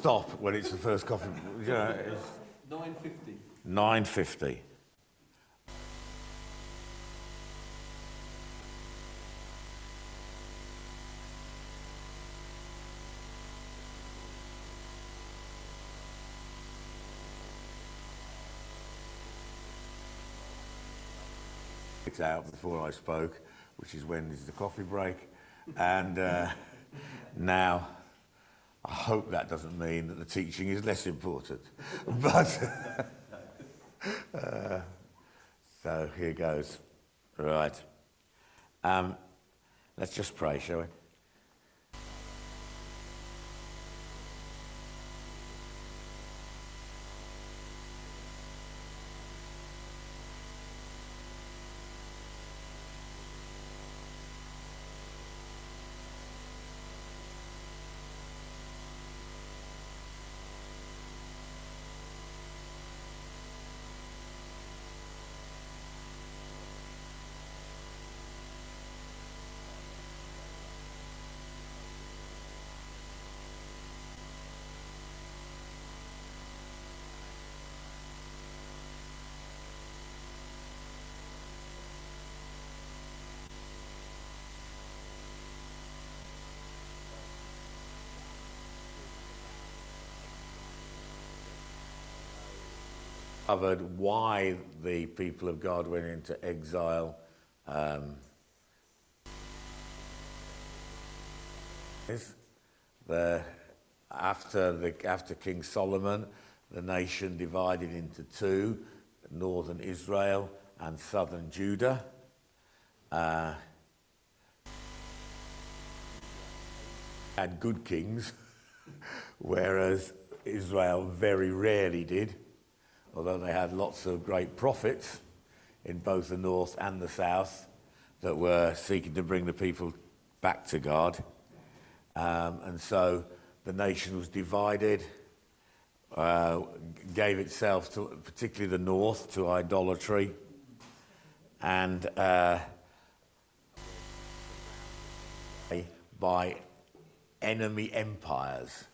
Stop when it's the first coffee. You know, it's 9.50. 9.50. It's out before I spoke, which is when is the coffee break. And uh, now, hope that doesn't mean that the teaching is less important. But, uh, so here goes. Right. Um, let's just pray, shall we? Why the people of God went into exile. Um, the, after, the, after King Solomon, the nation divided into two northern Israel and southern Judah. Uh, had good kings, whereas Israel very rarely did although they had lots of great prophets in both the north and the south that were seeking to bring the people back to God. Um, and so the nation was divided, uh, gave itself to, particularly the north, to idolatry. And uh, by enemy empires.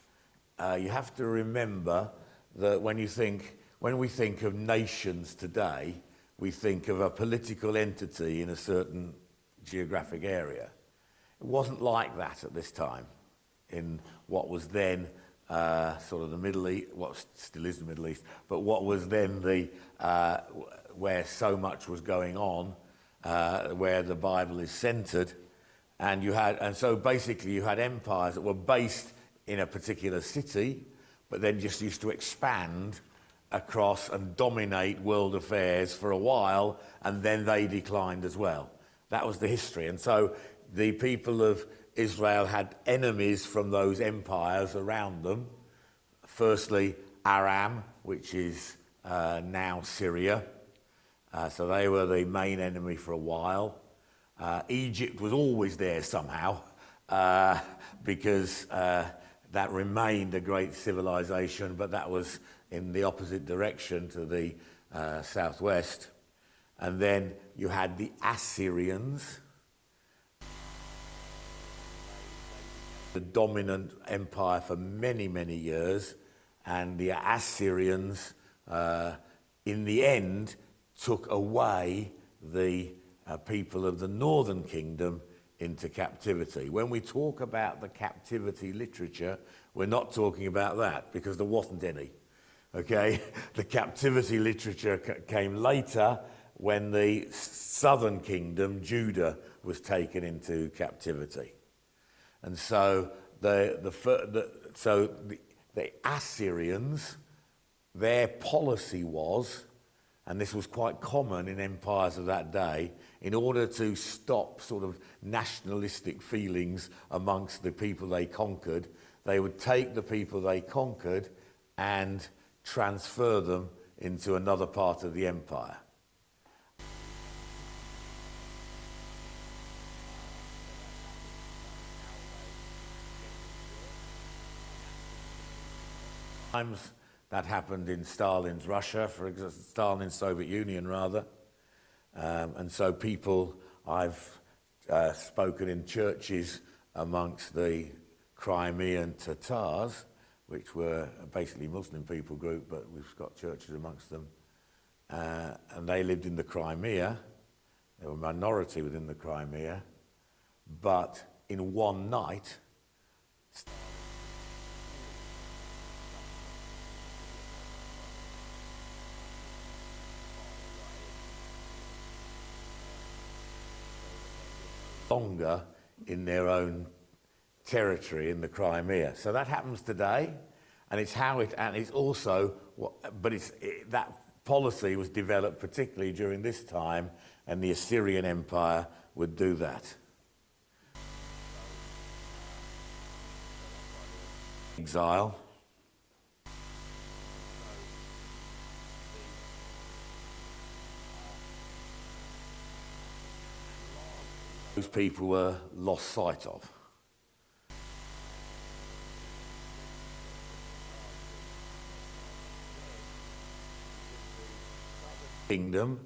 Uh, you have to remember that when you think when we think of nations today, we think of a political entity in a certain geographic area. It wasn't like that at this time in what was then uh, sort of the Middle East, what still is the Middle East, but what was then the, uh, where so much was going on, uh, where the Bible is centered. And, you had, and so basically you had empires that were based in a particular city, but then just used to expand across and dominate world affairs for a while, and then they declined as well. That was the history. And so the people of Israel had enemies from those empires around them. Firstly, Aram, which is uh, now Syria. Uh, so they were the main enemy for a while. Uh, Egypt was always there somehow uh, because uh, that remained a great civilization, but that was in the opposite direction to the uh, southwest. And then you had the Assyrians, the dominant empire for many, many years. And the Assyrians, uh, in the end, took away the uh, people of the northern kingdom into captivity. When we talk about the captivity literature, we're not talking about that because there wasn't any. Okay? The captivity literature came later when the southern kingdom, Judah, was taken into captivity. And so the, the, the, so the, the Assyrians, their policy was, and this was quite common in empires of that day, in order to stop sort of nationalistic feelings amongst the people they conquered, they would take the people they conquered and transfer them into another part of the empire. Times that happened in Stalin's Russia, for example, Stalin's Soviet Union rather. Um, and so people, I've uh, spoken in churches amongst the Crimean Tatars, which were basically Muslim people group, but we've got churches amongst them. Uh, and they lived in the Crimea. They were a minority within the Crimea. But in one night, longer in their own territory in the Crimea. So that happens today, and it's how it, and it's also, but it's, it, that policy was developed particularly during this time, and the Assyrian Empire would do that. Exile. Those people were lost sight of. Kingdom,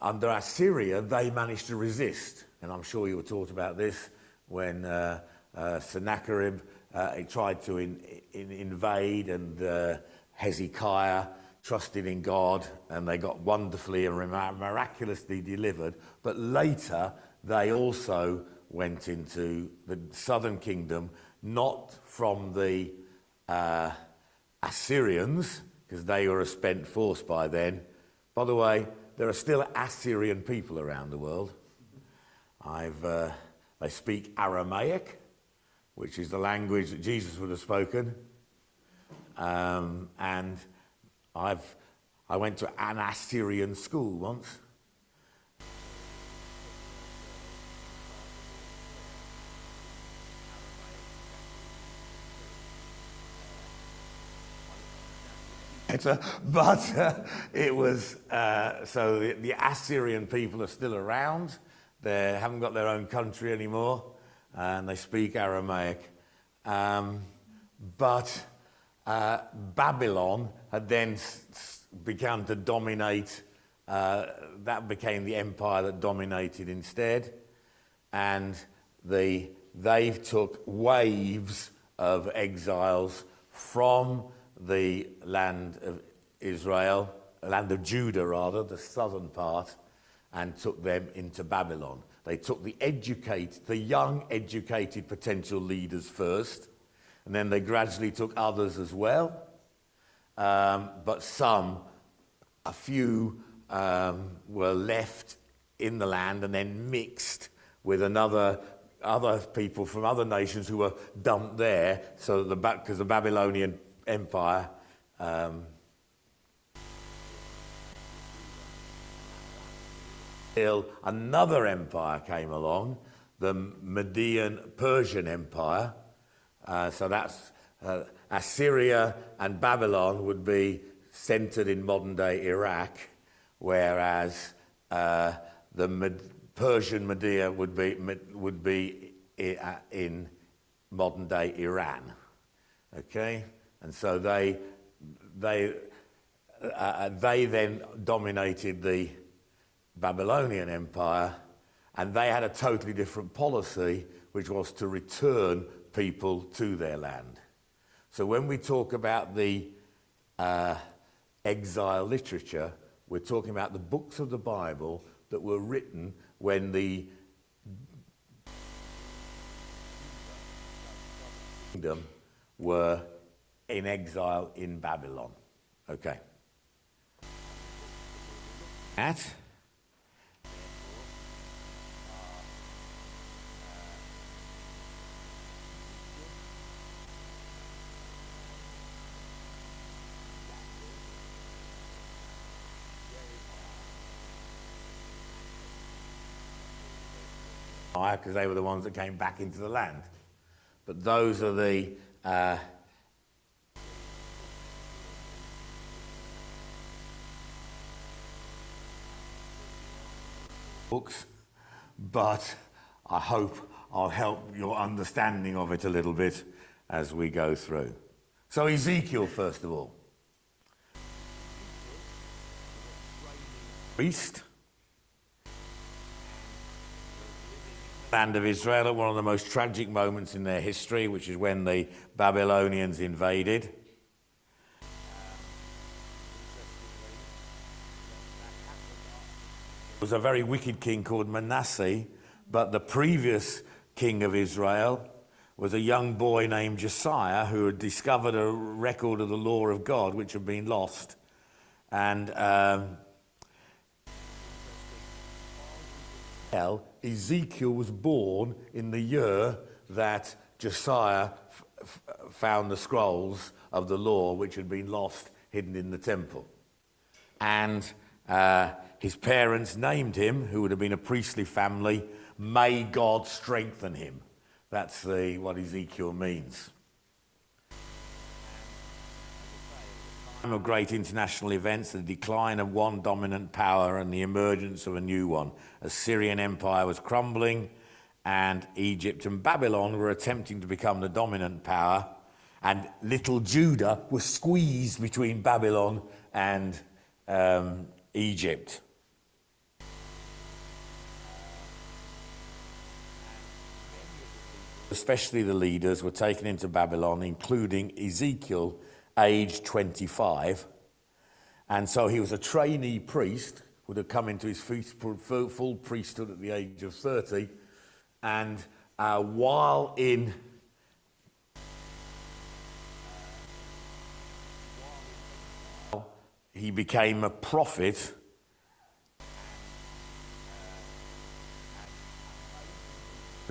under Assyria, they managed to resist. And I'm sure you were taught about this when uh, uh, Sennacherib uh, tried to in, in, invade, and uh, Hezekiah trusted in God, and they got wonderfully and miraculously delivered. But later, they also went into the southern kingdom, not from the uh, Assyrians, because they were a spent force by then. By the way, there are still Assyrian people around the world. I've, uh, they speak Aramaic, which is the language that Jesus would have spoken. Um, and I've, I went to an Assyrian school once. but uh, it was, uh, so the, the, Assyrian people are still around. They haven't got their own country anymore, and they speak Aramaic. Um, but uh, Babylon had then begun to dominate. Uh, that became the empire that dominated instead. And the, they took waves of exiles from the land of Israel, the land of Judah rather, the southern part, and took them into Babylon. They took the educated, the young educated potential leaders first, and then they gradually took others as well. Um, but some, a few, um, were left in the land and then mixed with another other people from other nations who were dumped there, so that the because the Babylonian Empire. Um, another empire came along, the Median Persian Empire. Uh, so that's uh, Assyria and Babylon would be centered in modern day Iraq, whereas uh, the Med- Persian Media would be, would be uh, in modern day Iran. Okay? And so they, they, uh, uh, they then dominated the Babylonian Empire, and they had a totally different policy, which was to return people to their land. So when we talk about the uh, exile literature, we're talking about the books of the Bible that were written when the kingdom were in exile in Babylon. Okay. At because they were the ones that came back into the land. But those are the uh, books, but I hope I'll help your understanding of it a little bit as we go through. So, Ezekiel, first of all. Priest. land of Israel at one of the most tragic moments in their history, which is when the Babylonians invaded. A very wicked king called Manasseh, but the previous king of Israel was a young boy named Josiah who had discovered a record of the law of God which had been lost. And um, Ezekiel was born in the year that Josiah f- found the scrolls of the law which had been lost hidden in the temple. And uh, his parents named him, who would have been a priestly family, May God strengthen him. That's the, what Ezekiel means. of great international events, the decline of one dominant power and the emergence of a new one. Assyrian Empire was crumbling, and Egypt and Babylon were attempting to become the dominant power, and little Judah was squeezed between Babylon and um, Egypt. Especially the leaders were taken into Babylon, including Ezekiel age 25. And so he was a trainee priest, would have come into his full priesthood at the age of 30. And uh, while in he became a prophet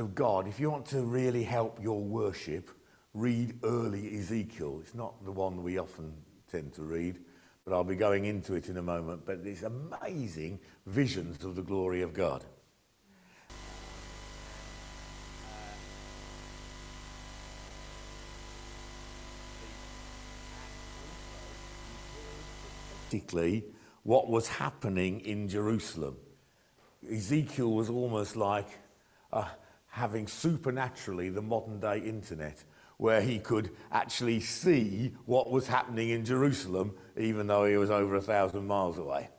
of God. If you want to really help your worship, read early Ezekiel. It's not the one we often tend to read, but I'll be going into it in a moment. But it's amazing visions of the glory of God. Particularly, what was happening in Jerusalem. Ezekiel was almost like uh, having supernaturally the modern day internet where he could actually see what was happening in Jerusalem, even though he was over a thousand miles away.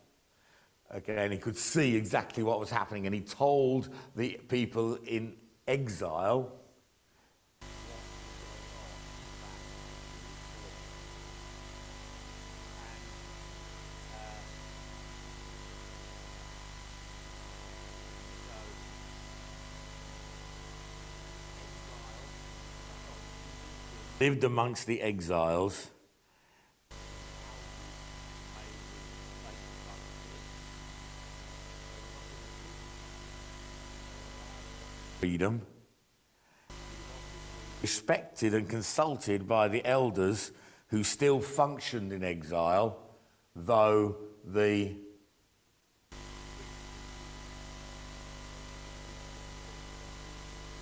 Okay, and he could see exactly what was happening, and he told the people in exile lived amongst the exiles. Freedom, respected and consulted by the elders who still functioned in exile, though the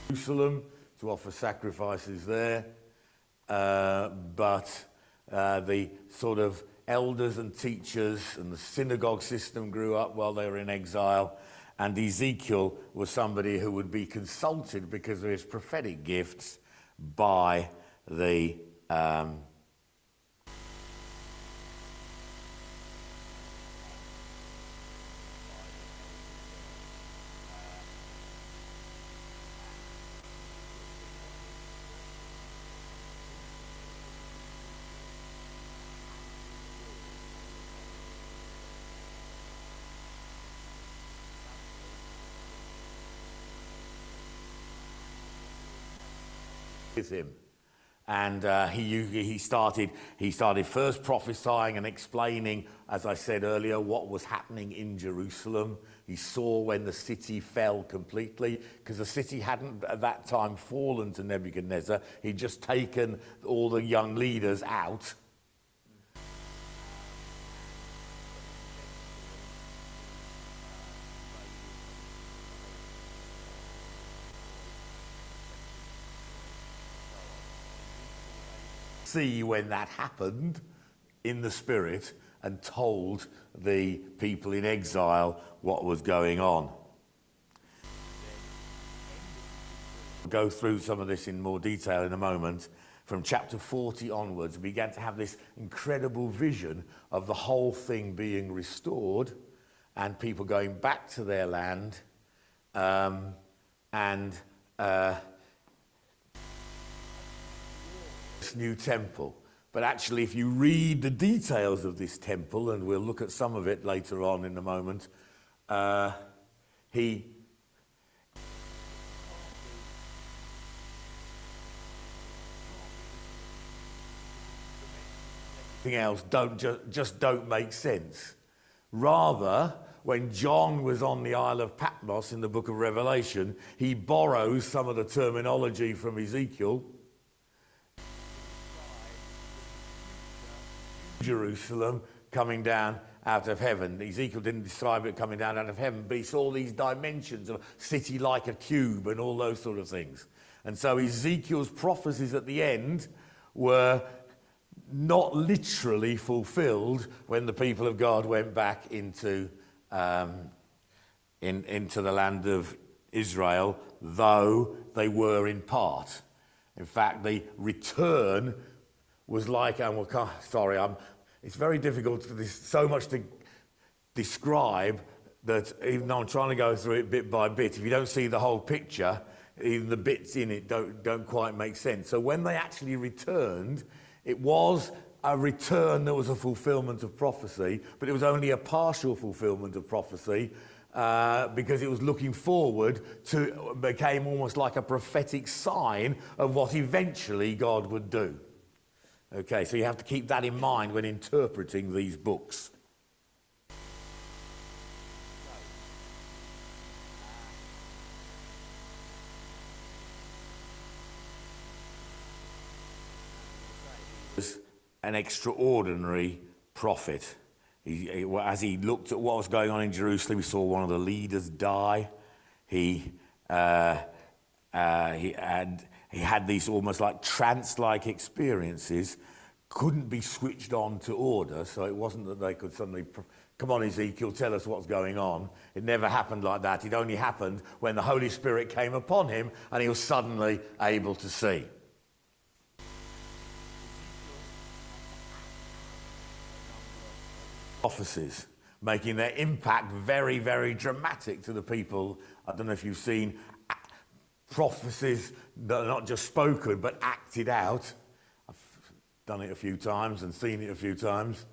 Jerusalem to offer sacrifices there, but uh, the sort of elders and teachers and the synagogue system grew up while they were in exile. And Ezekiel was somebody who would be consulted because of his prophetic gifts by the um, him. And uh, he, he, started, he started first prophesying and explaining, as I said earlier, what was happening in Jerusalem. He saw when the city fell completely, because the city hadn't at that time fallen to Nebuchadnezzar. He'd just taken all the young leaders out see when that happened in the spirit and told the people in exile what was going on. We'll go through some of this in more detail in a moment. From chapter 40 onwards, we began to have this incredible vision of the whole thing being restored and people going back to their land um, and uh, this new temple. But actually, if you read the details of this temple, and we'll look at some of it later on in a moment, uh, he else don't ju- just don't make sense. Rather, when John was on the Isle of Patmos in the book of Revelation, he borrows some of the terminology from Ezekiel Jerusalem coming down out of heaven. Ezekiel didn't describe it coming down out of heaven, but he saw these dimensions of city like a cube and all those sort of things. And so Ezekiel's prophecies at the end were not literally fulfilled when the people of God went back into, um, in, into the land of Israel, though they were in part. In fact, the return was like, and well, sorry, I'm, it's very difficult, there's so much to describe that even though I'm trying to go through it bit by bit, if you don't see the whole picture, even the bits in it don't, don't quite make sense. So when they actually returned, it was a return that was a fulfillment of prophecy, but it was only a partial fulfillment of prophecy uh, because it was looking forward to, became almost like a prophetic sign of what eventually God would do. Okay, so you have to keep that in mind when interpreting these books. An extraordinary prophet. He, as he looked at what was going on in Jerusalem, he saw one of the leaders die. He, uh, uh, he had he had these almost like trance like experiences, couldn't be switched on to order, so it wasn't that they could suddenly, come on, Ezekiel, tell us what's going on. It never happened like that. It only happened when the Holy Spirit came upon him and he was suddenly able to see. Offices making their impact very, very dramatic to the people. I don't know if you've seen uh, prophecies that are not just spoken but acted out. I've done it a few times and seen it a few times.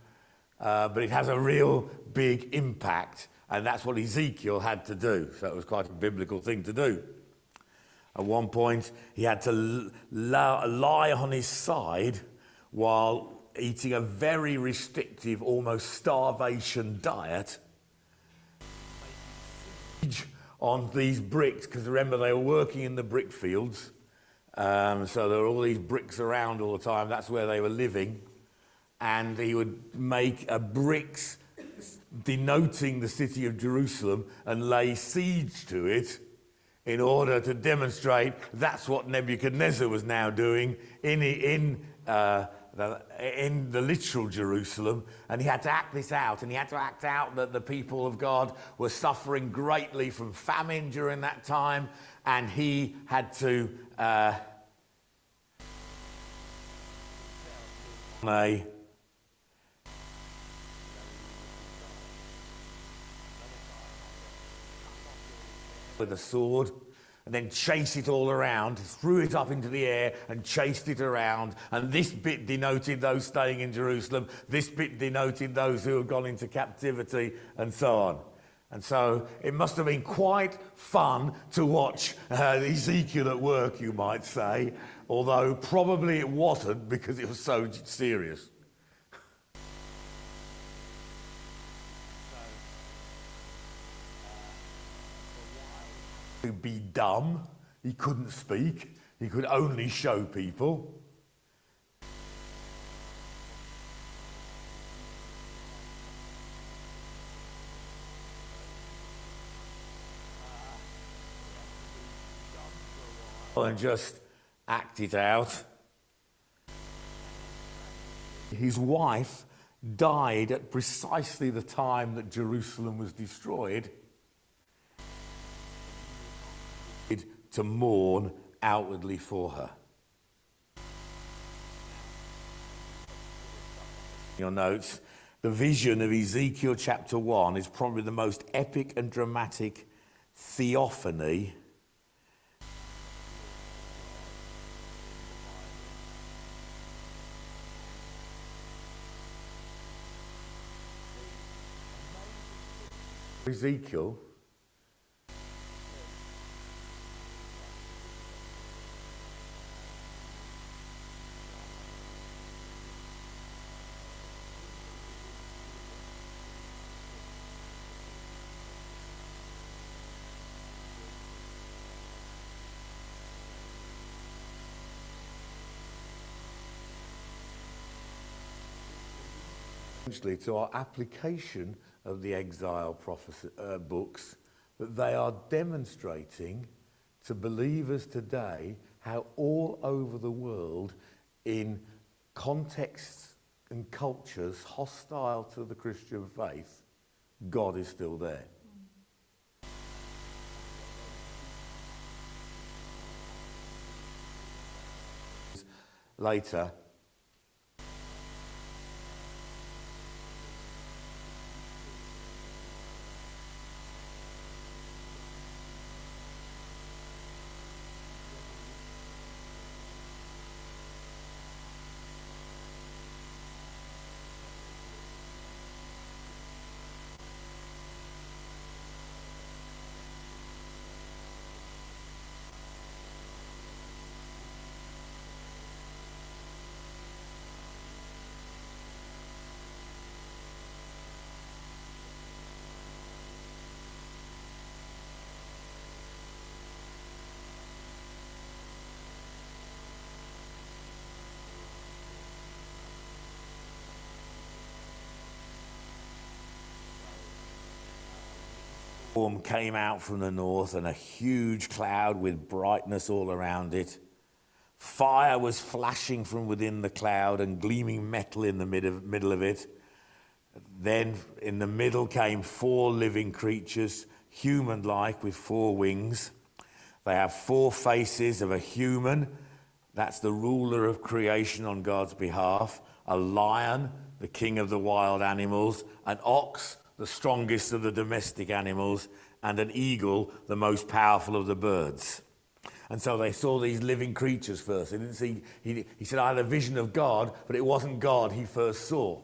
Uh, but it has a real big impact, and that's what Ezekiel had to do. So it was quite a biblical thing to do. At one point, he had to lie on his side while eating a very restrictive, almost starvation diet on these bricks, because remember, they were working in the brick fields. Um, so there were all these bricks around all the time. That's where they were living. And he would make a bricks denoting the city of Jerusalem and lay siege to it in order to demonstrate that's what Nebuchadnezzar was now doing in, in, uh, the, in the literal Jerusalem. And he had to act this out. And he had to act out that the people of God were suffering greatly from famine during that time. And he had to. Uh, with a sword and then chase it all around, threw it up into the air and chased it around. And this bit denoted those staying in Jerusalem, this bit denoted those who had gone into captivity, and so on. And so it must have been quite fun to watch uh, Ezekiel at work, you might say, although probably it wasn't because it was so serious. to be dumb. He couldn't speak. He could only show people. And just act it out. His wife died at precisely the time that Jerusalem was destroyed. to mourn outwardly for her. Your notes, the vision of Ezekiel chapter 1 is probably the most epic and dramatic theophany Ezekiel. To our application of the exile prophecy, uh, books that they are demonstrating to believers today how all over the world in contexts and cultures hostile to the Christian faith, God is still there. Later, came out from the north and a huge cloud with brightness all around it. Fire was flashing from within the cloud and gleaming metal in the mid- middle of it. Then in the middle came four living creatures, human like, with four wings. They have four faces of a human, that's the ruler of creation on God's behalf, a lion, the king of the wild animals, an ox, the strongest of the domestic animals, and an eagle, the most powerful of the birds. And so they saw these living creatures first. They didn't see, he, he said, I had a vision of God, but it wasn't God he first saw.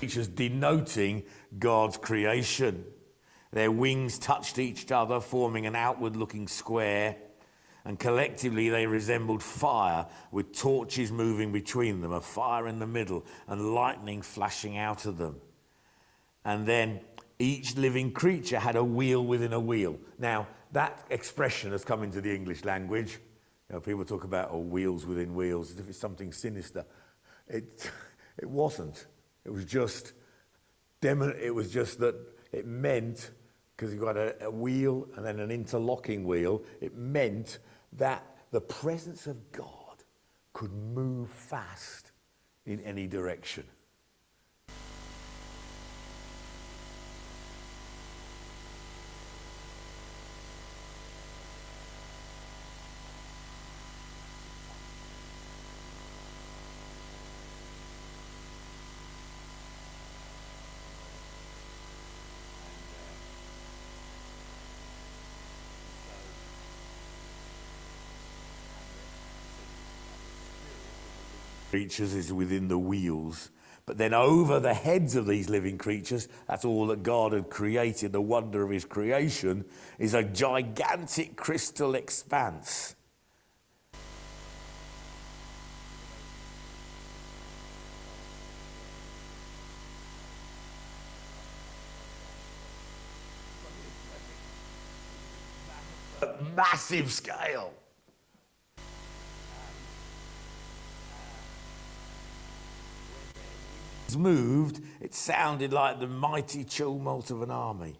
Creatures denoting God's creation. Their wings touched each other, forming an outward looking square, and collectively they resembled fire with torches moving between them, a fire in the middle, and lightning flashing out of them. And then each living creature had a wheel within a wheel. Now, that expression has come into the English language. You know, people talk about oh, wheels within wheels as if it's something sinister. It, it wasn't. It was just, it was just that it meant, because you've got a, a wheel and then an interlocking wheel, it meant that the presence of God could move fast in any direction. Creatures is within the wheels. But then over the heads of these living creatures, that's all that God had created, the wonder of his creation, is a gigantic crystal expanse. massive scale. Moved, it sounded like the mighty tumult of an army.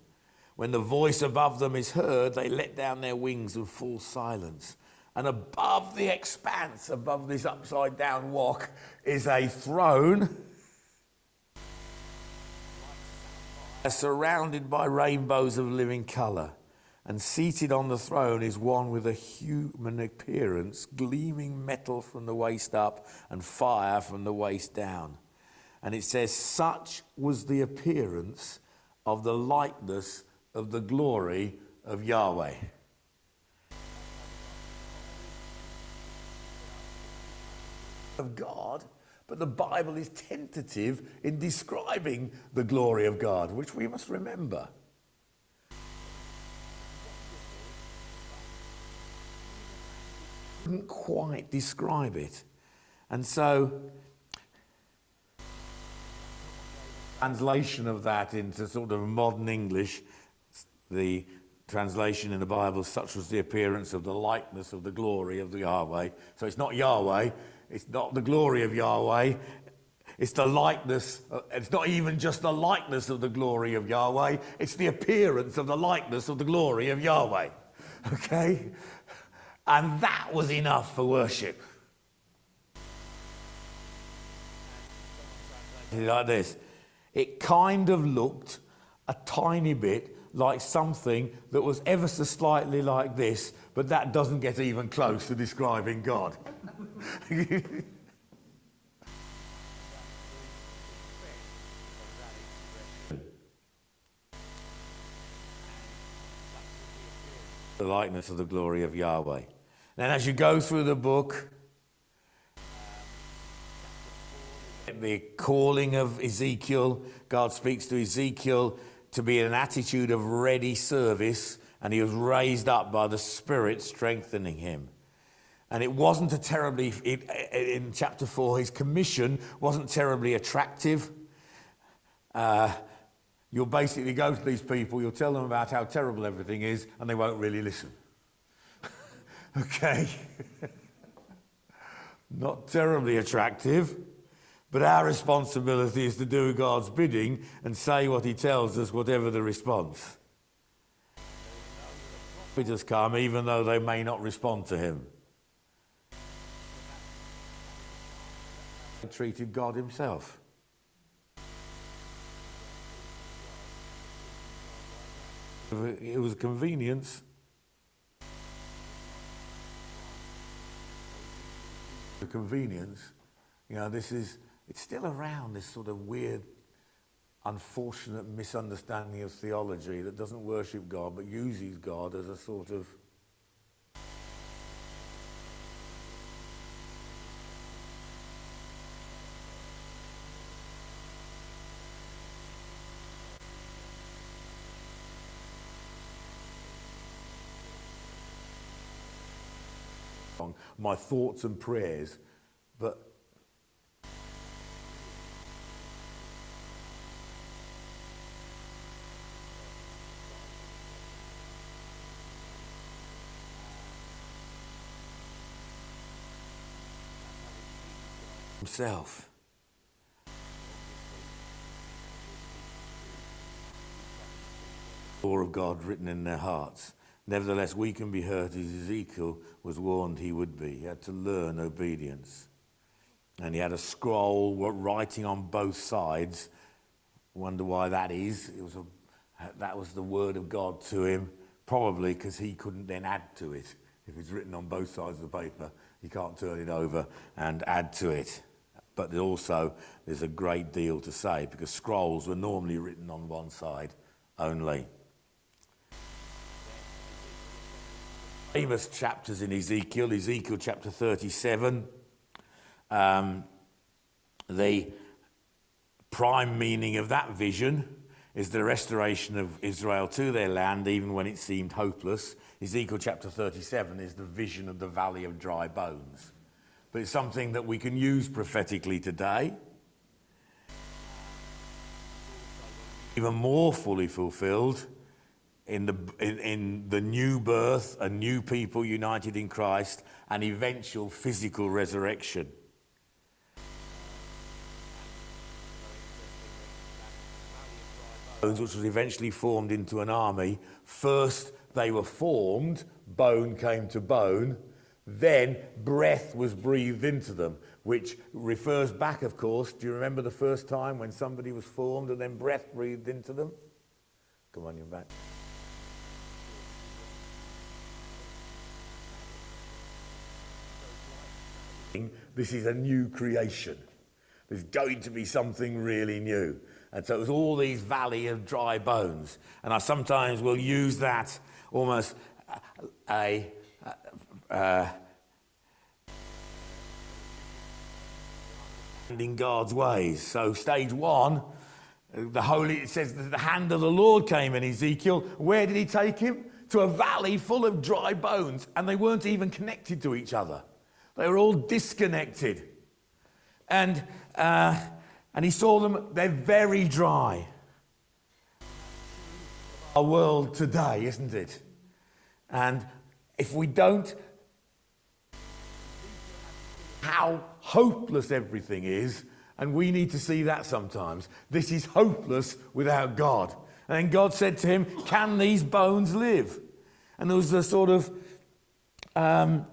When the voice above them is heard, they let down their wings and fall silence. And above the expanse, above this upside down walk, is a throne surrounded by rainbows of living colour. And seated on the throne is one with a human appearance, gleaming metal from the waist up and fire from the waist down. And it says, Such was the appearance of the likeness of the glory of Yahweh. Of God, but the Bible is tentative in describing the glory of God, which we must remember. Couldn't quite describe it. And so translation of that into sort of modern English, the translation in the Bible, such was the appearance of the likeness of the glory of the Yahweh. So it's not Yahweh, it's not the glory of Yahweh, it's the likeness, it's not even just the likeness of the glory of Yahweh, it's the appearance of the likeness of the glory of Yahweh. Okay? And that was enough for worship. Like this it kind of looked a tiny bit like something that was ever so slightly like this, but that doesn't get even close to describing God. the likeness of the glory of Yahweh. Then, as you go through the book, the calling of Ezekiel, God speaks to Ezekiel to be in an attitude of ready service, and he was raised up by the Spirit strengthening him. And it wasn't a terribly, it, in chapter 4, his commission wasn't terribly attractive. Uh, you'll basically go to these people, you'll tell them about how terrible everything is, and they won't really listen. okay? Not terribly attractive. But our responsibility is to do God's bidding and say what He tells us, whatever the response. We just come, even though they may not respond to Him. Treated God Himself. It was a convenience. The convenience. You know, this is it's still around this sort of weird, unfortunate misunderstanding of theology that doesn't worship God but uses God as a sort of my thoughts and prayers himself. Law of God written in their hearts. Nevertheless, we can be hurt as Ezekiel was warned he would be. He had to learn obedience. And he had a scroll writing on both sides. Wonder why that is. It was a, that was the word of God to him, probably because he couldn't then add to it. If it's written on both sides of the paper, he can't turn it over and add to it. But also, there's a great deal to say because scrolls were normally written on one side only. famous chapters in Ezekiel, Ezekiel chapter 37. Um, the prime meaning of that vision is the restoration of Israel to their land, even when it seemed hopeless. Ezekiel chapter 37 is the vision of the valley of dry bones. But it's something that we can use prophetically today. Even more fully fulfilled in the, in, in the new birth, a new people united in Christ, and eventual physical resurrection. Which was eventually formed into an army. First, they were formed, bone came to bone, then breath was breathed into them, which refers back, of course. Do you remember the first time when somebody was formed and then breath breathed into them? Come on, you're back. This is a new creation. There's going to be something really new. And so it was all these valley of dry bones. And I sometimes will use that almost a, a, a in God's ways. So stage one, the holy it says the hand of the Lord came in Ezekiel. Where did he take him? To a valley full of dry bones, and they weren't even connected to each other. They were all disconnected. And, uh, and he saw them, they're very dry. Our world today, isn't it? And if we don't, how hopeless everything is, and we need to see that sometimes. This is hopeless without God. And God said to him, Can these bones live? And there was a sort of um,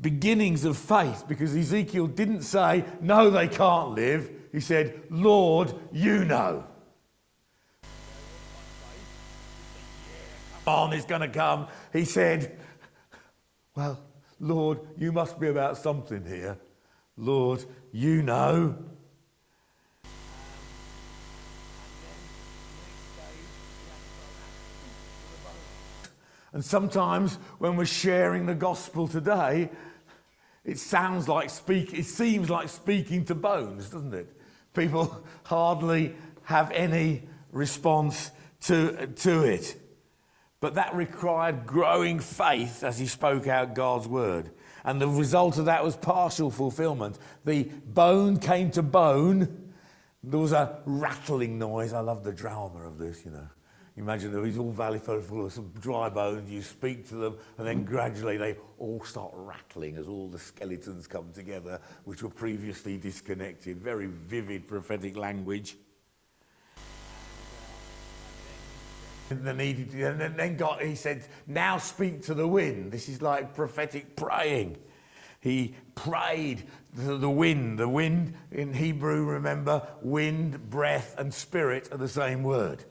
beginnings of faith because Ezekiel didn't say, No, they can't live. He said, Lord, you know. On is going to come. He said, Well, Lord, you must be about something here. Lord, you know. And sometimes when we're sharing the gospel today, it sounds like speak, it seems like speaking to bones, doesn't it? People hardly have any response to, to it. But that required growing faith as he spoke out God's word. And the result of that was partial fulfillment. The bone came to bone. There was a rattling noise. I love the drama of this, you know. Imagine there is all valley full of some dry bones, you speak to them, and then gradually they all start rattling as all the skeletons come together, which were previously disconnected. Very vivid prophetic language. And then, he, and then God, he said, Now speak to the wind. This is like prophetic praying. He prayed to the wind. The wind in Hebrew, remember, wind, breath, and spirit are the same word.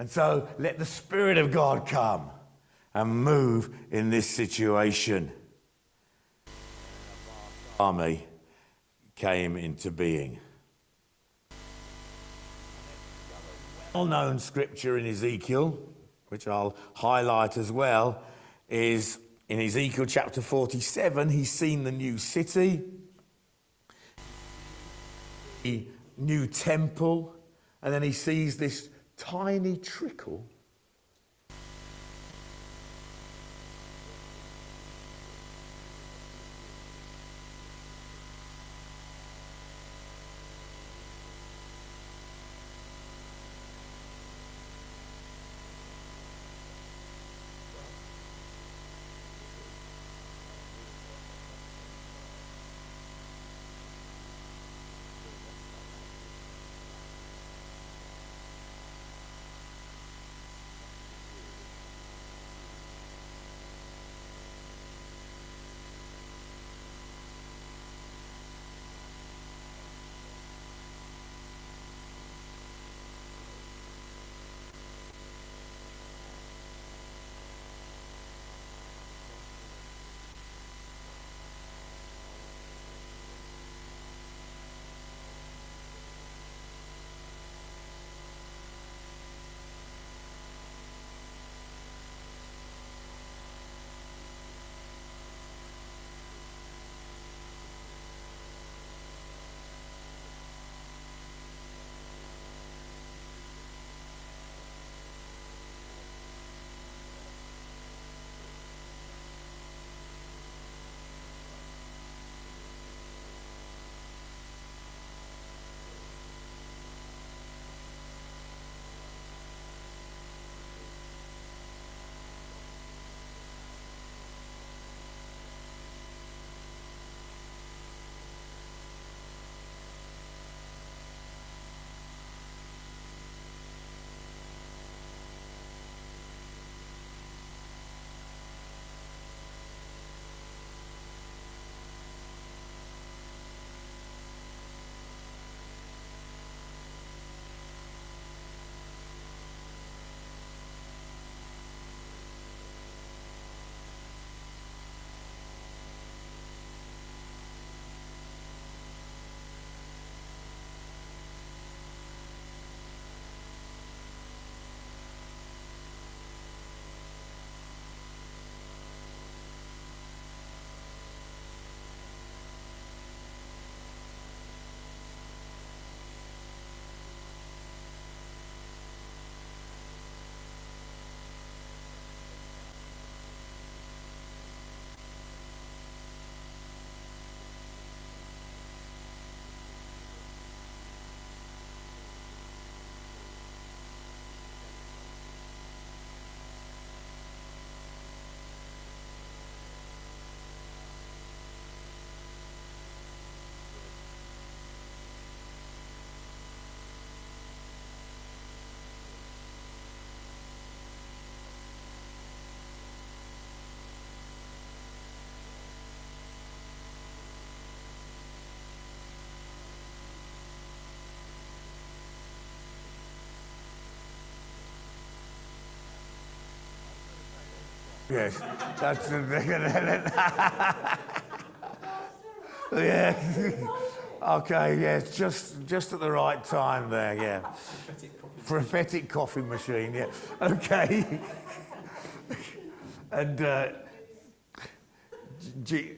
And so let the Spirit of God come and move in this situation. Army came into being. Well known scripture in Ezekiel, which I'll highlight as well, is in Ezekiel chapter 47. He's seen the new city, the new temple, and then he sees this tiny trickle Yes, that's the yeah. okay, yes, just just at the right time there. Yeah. Prophetic coffee. Prophetic coffee machine. Yeah. Okay. and uh, G-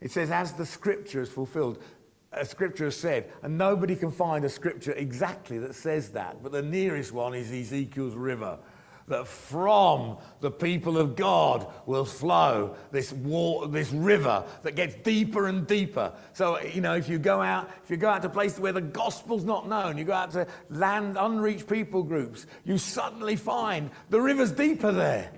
it says, as the scripture is fulfilled. A scripture has said, and nobody can find a scripture exactly that says that, but the nearest one is Ezekiel's river that from the people of God will flow this war, this river that gets deeper and deeper. So, you know, if you go out, if you go out to places where the gospel's not known, you go out to land unreached people groups, you suddenly find the river's deeper there.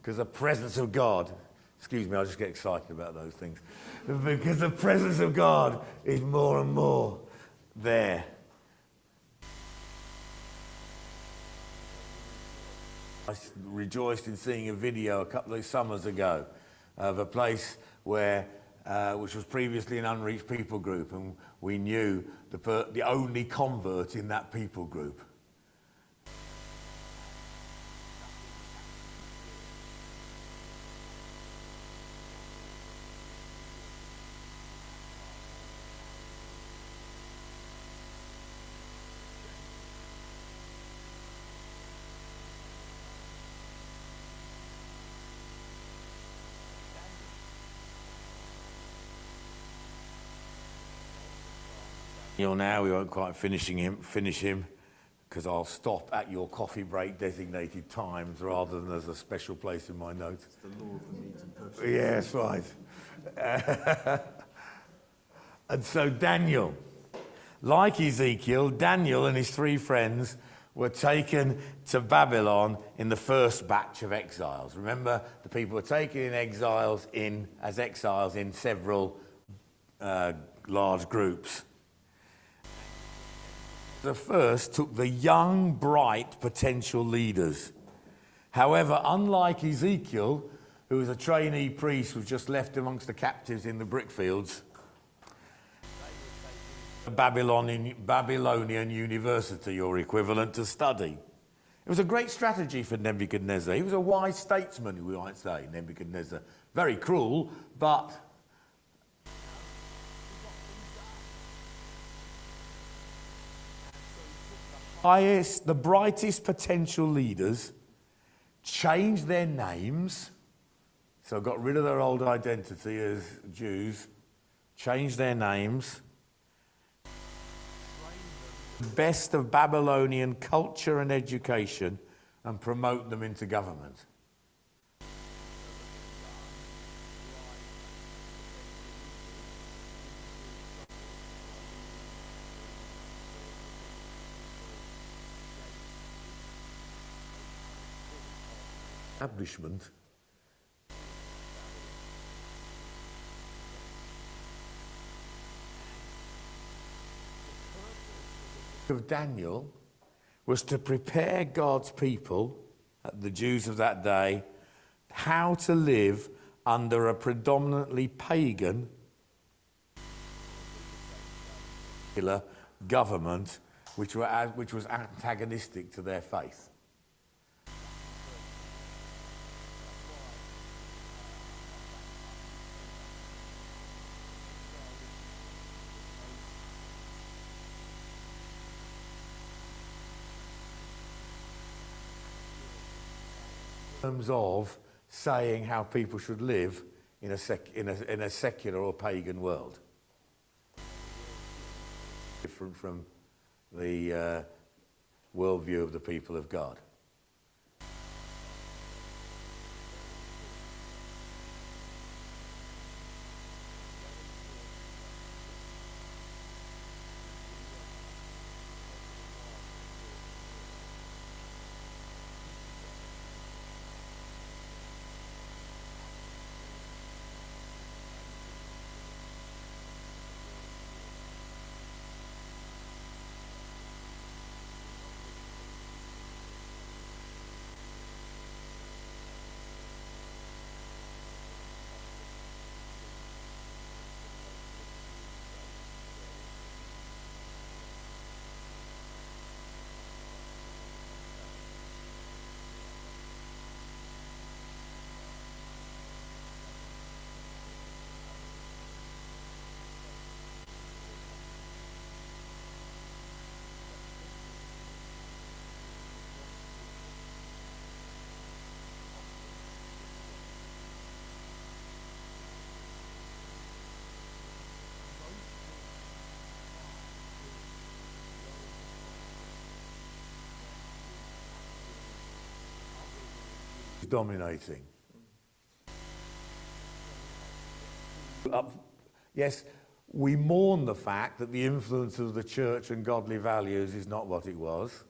Because the presence of God, excuse me, I just get excited about those things. Because the presence of God is more and more there. I rejoiced in seeing a video a couple of summers ago of a place where, uh, which was previously an unreached people group, and we knew the, the only convert in that people group. You're now, we won't quite finishing him, finish him because I'll stop at your coffee break designated times rather than as a special place in my notes. It's the law of the meeting person. Yes, right. and so Daniel, like Ezekiel, Daniel and his three friends were taken to Babylon in the first batch of exiles. Remember, the people were taken in exiles in as exiles in several uh, large groups. The first took the young, bright potential leaders. However, unlike Ezekiel, who was a trainee priest who was just left amongst the captives in the brickfields, Babylonian, Babylonian University or equivalent to study. It was a great strategy for Nebuchadnezzar. He was a wise statesman, we might say, Nebuchadnezzar. Very cruel, but highest, the brightest potential leaders changed their names, so got rid of their old identity as Jews, changed their names, best of Babylonian culture and education, and promote them into government. Establishment of Daniel was to prepare God's people, uh, the Jews of that day, how to live under a predominantly pagan government which, were, which was antagonistic to their faith. Terms of saying how people should live in a, sec, in a, in a secular or pagan world. Different from the uh, worldview of the people of God. Dominating. Yes, we mourn the fact that the influence of the church and godly values is not what it was.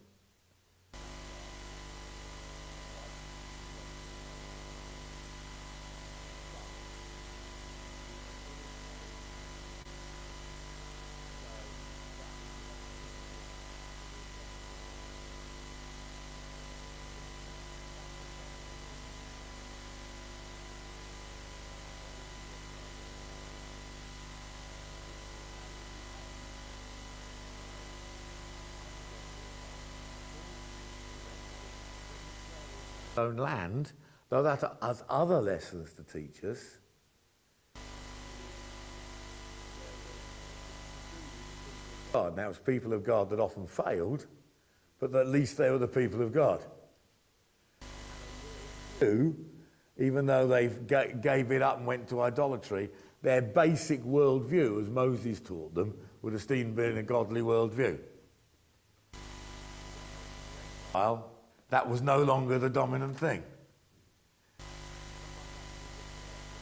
Own land, though that has other lessons to teach us. God. Now, it's people of God that often failed, but at least they were the people of God. Who, even though they gave it up and went to idolatry, their basic worldview, as Moses taught them, would have still been a godly worldview. Well, that was no longer the dominant thing.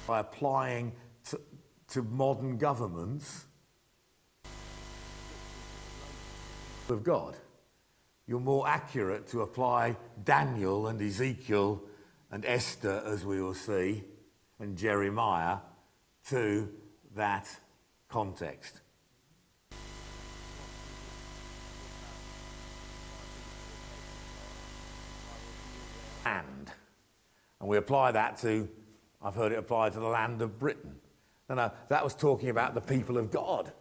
By applying to, to modern governments of God, you're more accurate to apply Daniel and Ezekiel and Esther, as we will see, and Jeremiah to that context. And we apply that to, I've heard it applied to the land of Britain. No, no, that was talking about the people of God.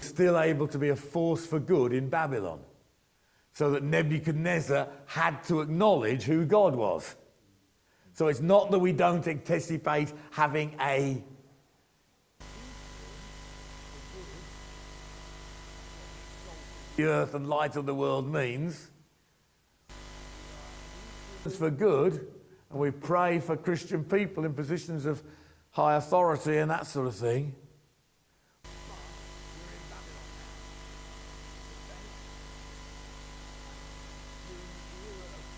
Still able to be a force for good in Babylon. So that Nebuchadnezzar had to acknowledge who God was. So it's not that we don't anticipate having a the earth and light of the world means. It's for good, and we pray for Christian people in positions of high authority and that sort of thing.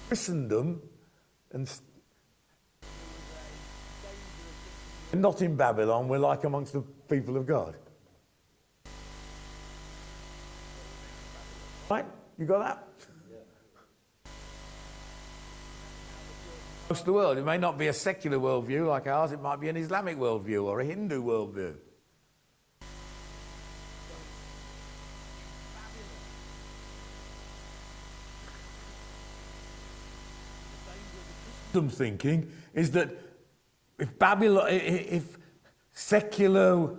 Christendom and not in Babylon, we're like amongst the people of God. Right? You got that? Most of the world. It may not be a secular worldview like ours, it might be an Islamic worldview or a Hindu worldview. Some thinking is that if Babylon, if secular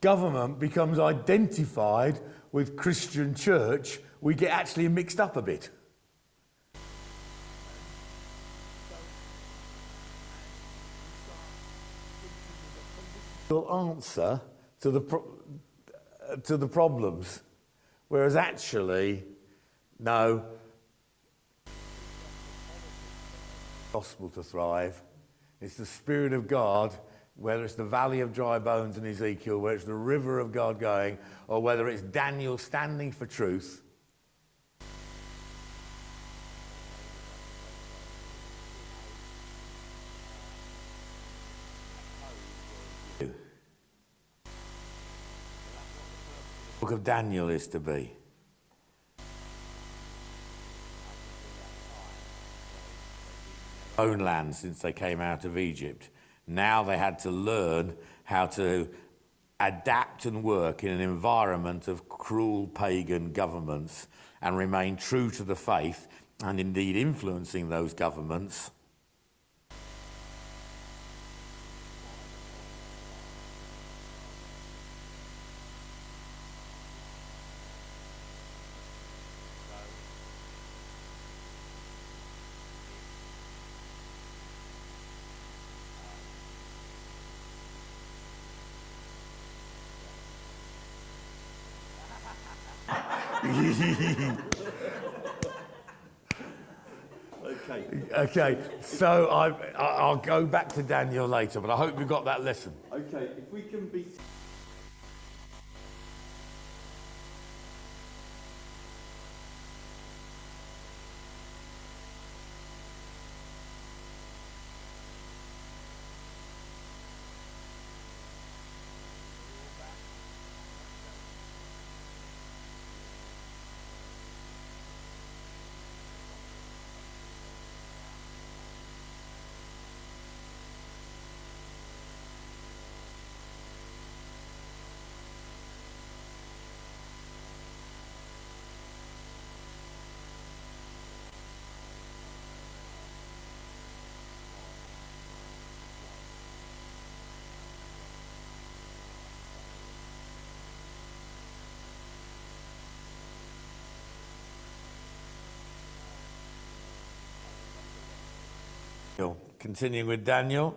government becomes identified with Christian church, we get actually mixed up a bit. Answer to the, to the problems, whereas actually, no, gospel to thrive. It's the Spirit of God whether it's the valley of dry bones in Ezekiel, whether it's the river of God going, or whether it's Daniel standing for truth. book of Daniel is to be. Own land since they came out of Egypt. Now they had to learn how to adapt and work in an environment of cruel pagan governments and remain true to the faith and indeed influencing those governments Okay, so I, I'll go back to Daniel later, but I hope you got that lesson. Okay, if we can be. Continuing with Daniel.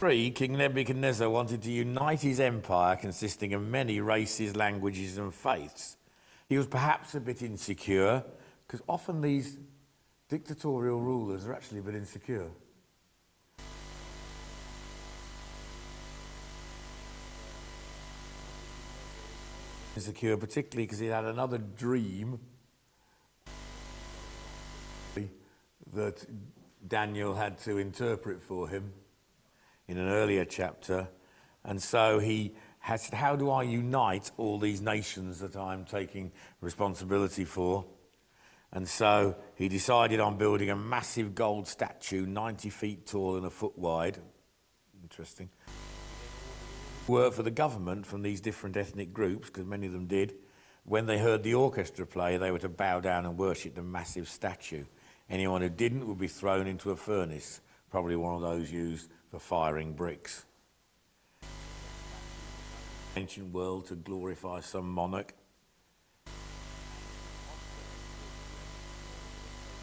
3, King Nebuchadnezzar wanted to unite his empire consisting of many races, languages, and faiths. He was perhaps a bit insecure, because often these dictatorial rulers are actually a bit insecure. Insecure, particularly because he had another dream that Daniel had to interpret for him in an earlier chapter. And so he has How do I unite all these nations that I'm taking responsibility for? And so he decided on building a massive gold statue, 90 feet tall and a foot wide. Interesting. Work for the government from these different ethnic groups, because many of them did. When they heard the orchestra play, they were to bow down and worship the massive statue. Anyone who didn't would be thrown into a furnace, probably one of those used for firing bricks. Ancient world to glorify some monarch.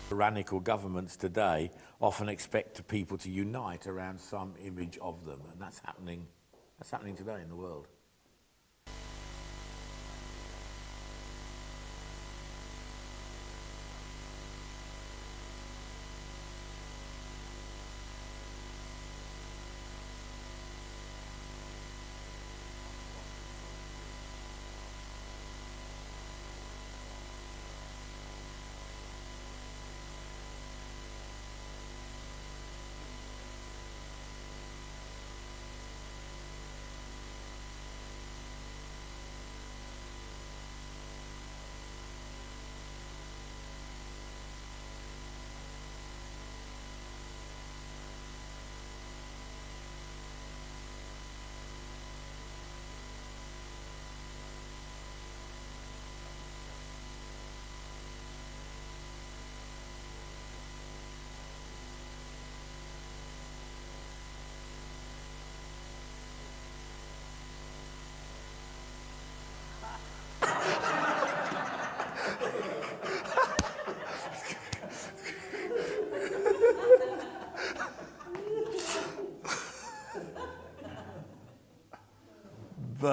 Tyrannical governments today often expect people to unite around some image of them, and that's happening, that's happening today in the world.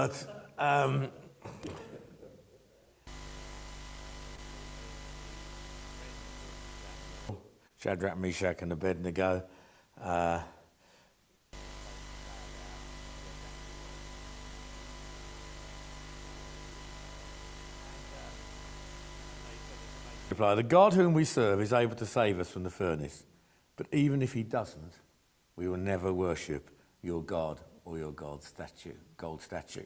But um, Shadrach, Meshach, and Abednego. Uh, reply, the God whom we serve is able to save us from the furnace. But even if he doesn't, we will never worship your God or your gold statue, gold statue.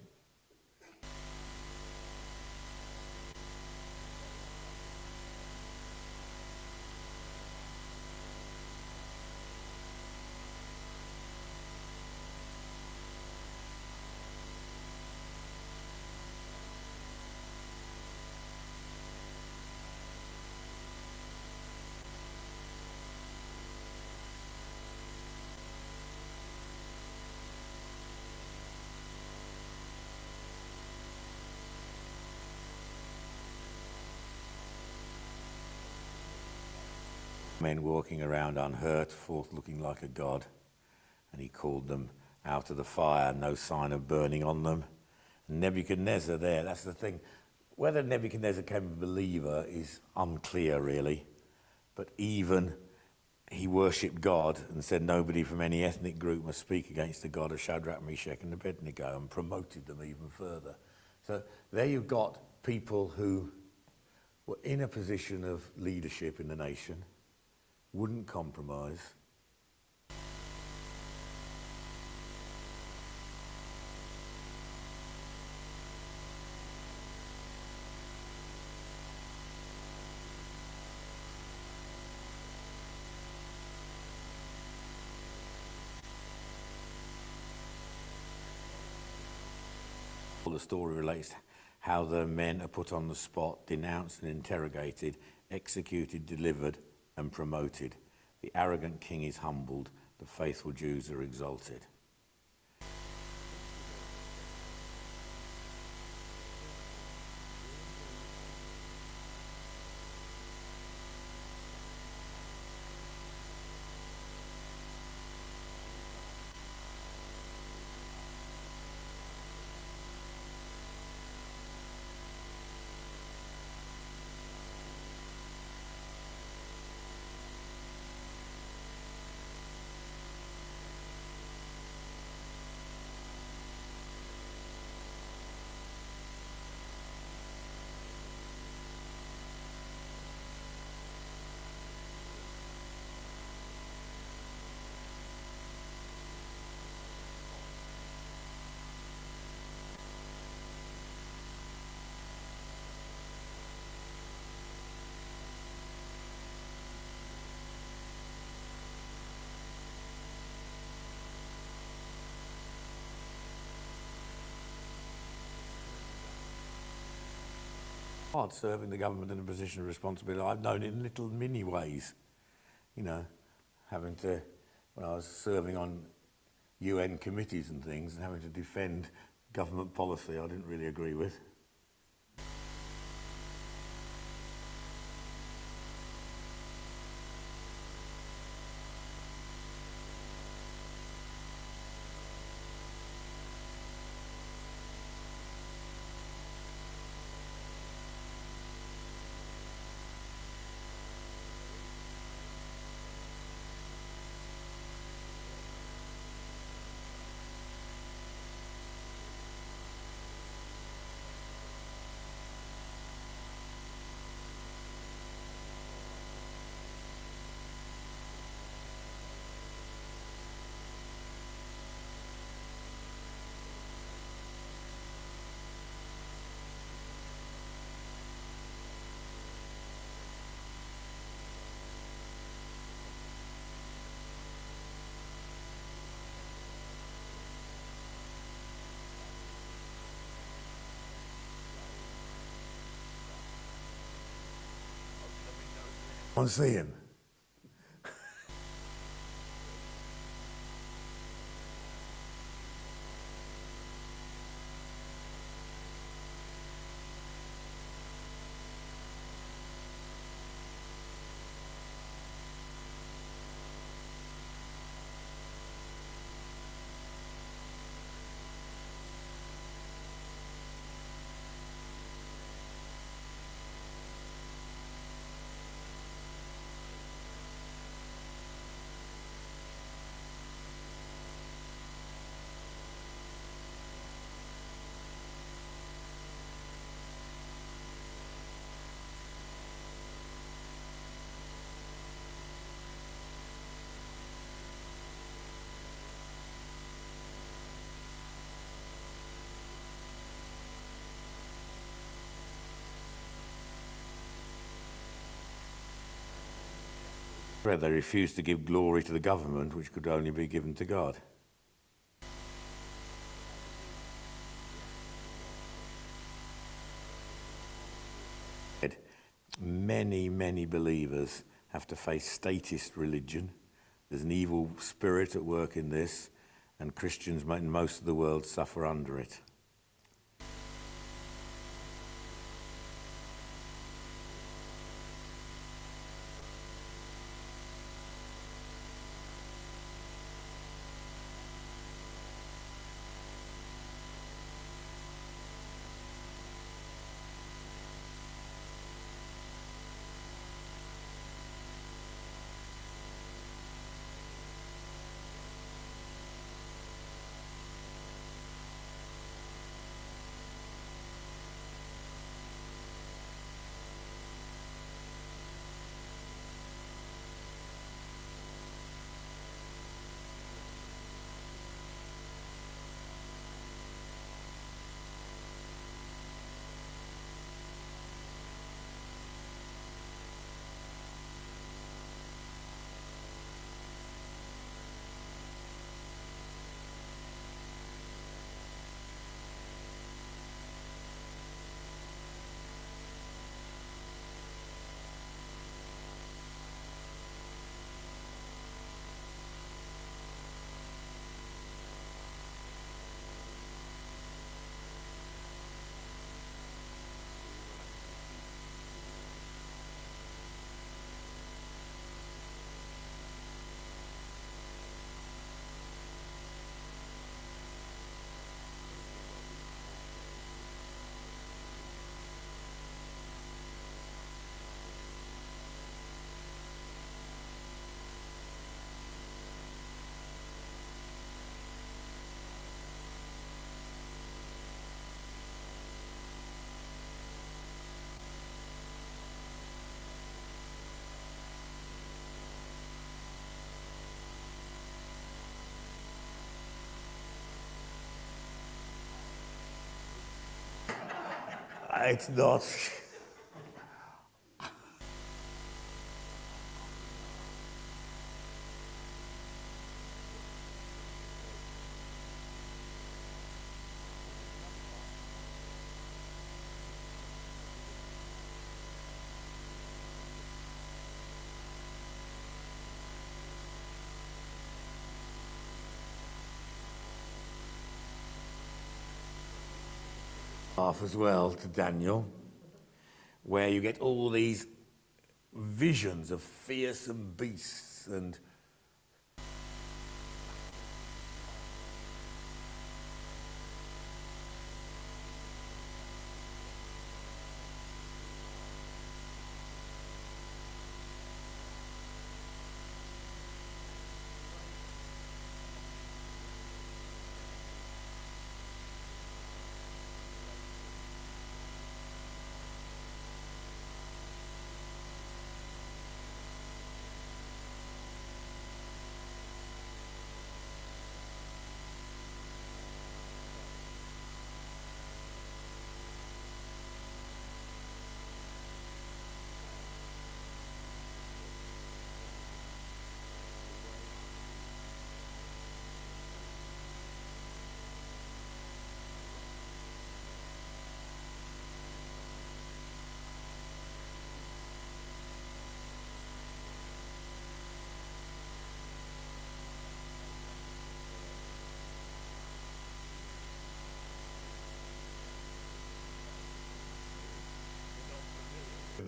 Men walking around unhurt, forth looking like a god. And he called them out of the fire, no sign of burning on them. And Nebuchadnezzar there, that's the thing. Whether Nebuchadnezzar became a believer is unclear, really. But even he worshipped God and said nobody from any ethnic group must speak against the God of Shadrach, Meshach, and Abednego and promoted them even further. So there you've got people who were in a position of leadership in the nation wouldn't compromise. the story relates how the men are put on the spot, denounced and interrogated, executed, delivered, and promoted. The arrogant king is humbled, the faithful Jews are exalted. Serving the government in a position of responsibility. I've known in little mini ways, you know, having to, when I was serving on UN committees and things and having to defend government policy I didn't really agree with. On see They refused to give glory to the government, which could only be given to God. Many, many believers have to face statist religion. There's an evil spirit at work in this, and Christians in most of the world suffer under it. It's not. As well to Daniel, where you get all these visions of fearsome beasts and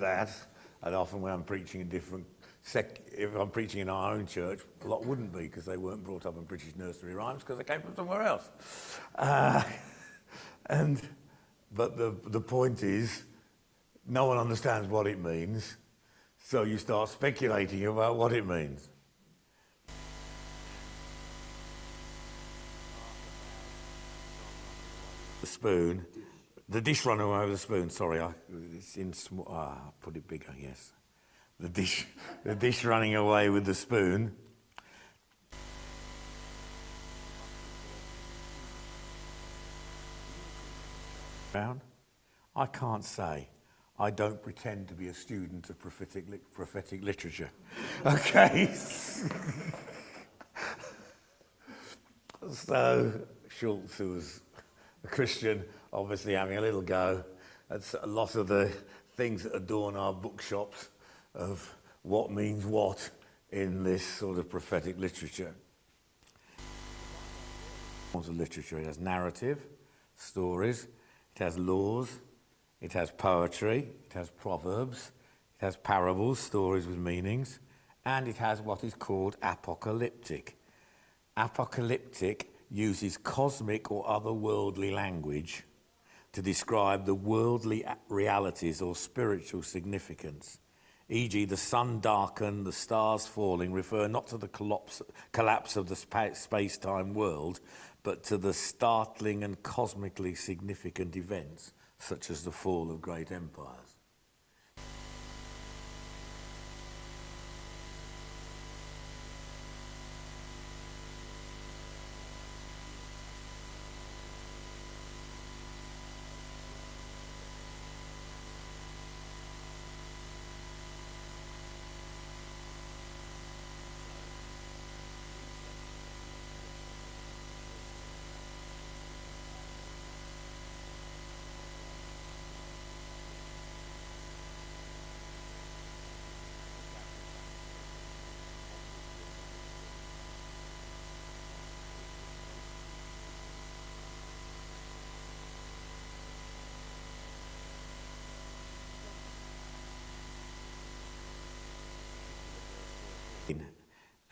that, and often when I'm preaching in different sec, if I'm preaching in our own church, a lot wouldn't be because they weren't brought up in British nursery rhymes because they came from somewhere else. Uh, and but the the point is, no one understands what it means, so you start speculating about what it means. The spoon the dish running over the spoon, sorry, I, it's in small, ah, put it bigger, yes. The dish, the dish running away with the spoon. I can't say. I don't pretend to be a student of prophetic, prophetic literature. Okay? so, Schulz, who was a Christian, obviously having a little go at a lot of the things that adorn our bookshops of what means what in this sort of prophetic literature. Forms of literature. It has narrative, stories, it has laws, it has poetry, it has proverbs, it has parables, stories with meanings, and it has what is called apocalyptic. Apocalyptic uses cosmic or otherworldly language to describe the worldly realities or spiritual significance. E.g., the sun darkened, the stars falling refer not to the collapse, collapse of the space time world, but to the startling and cosmically significant events, such as the fall of great empires.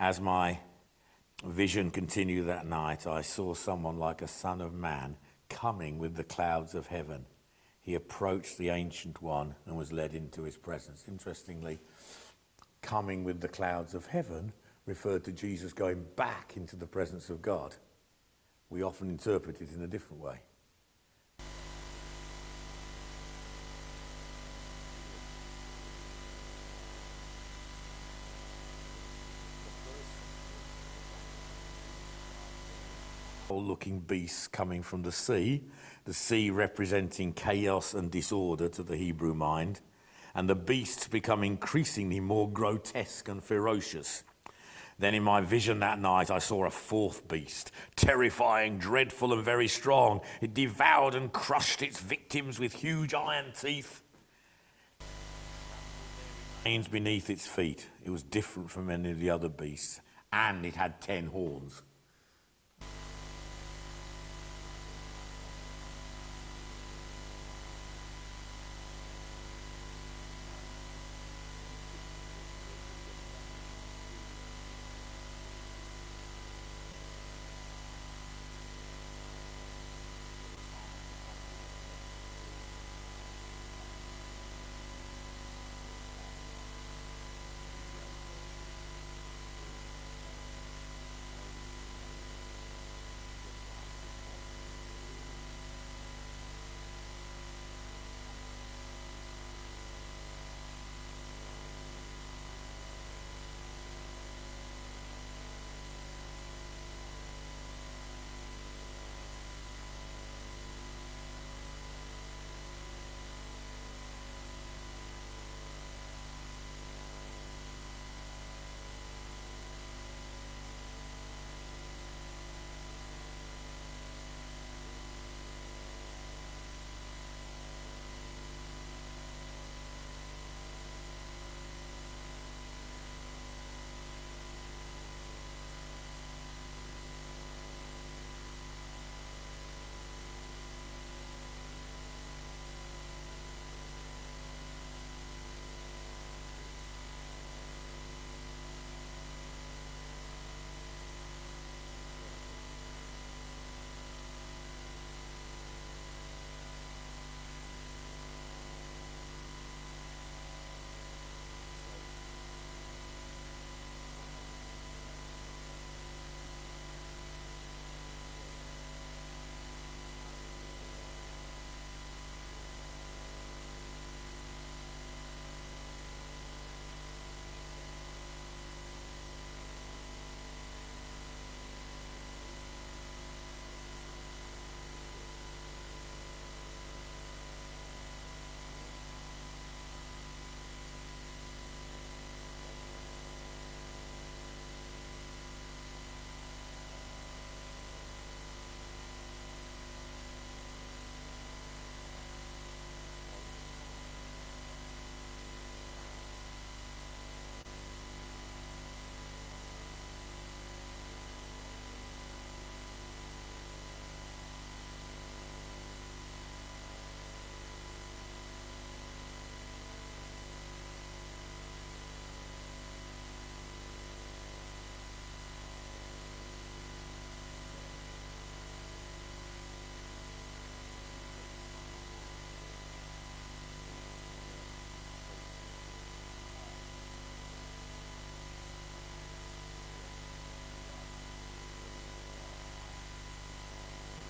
As my vision continued that night, I saw someone like a son of man coming with the clouds of heaven. He approached the Ancient One and was led into his presence. Interestingly, coming with the clouds of heaven referred to Jesus going back into the presence of God. We often interpret it in a different way. Looking beasts coming from the sea, the sea representing chaos and disorder to the Hebrew mind, and the beasts become increasingly more grotesque and ferocious. Then in my vision that night, I saw a fourth beast, terrifying, dreadful, and very strong. It devoured and crushed its victims with huge iron teeth. Beneath its feet, it was different from any of the other beasts, and it had ten horns.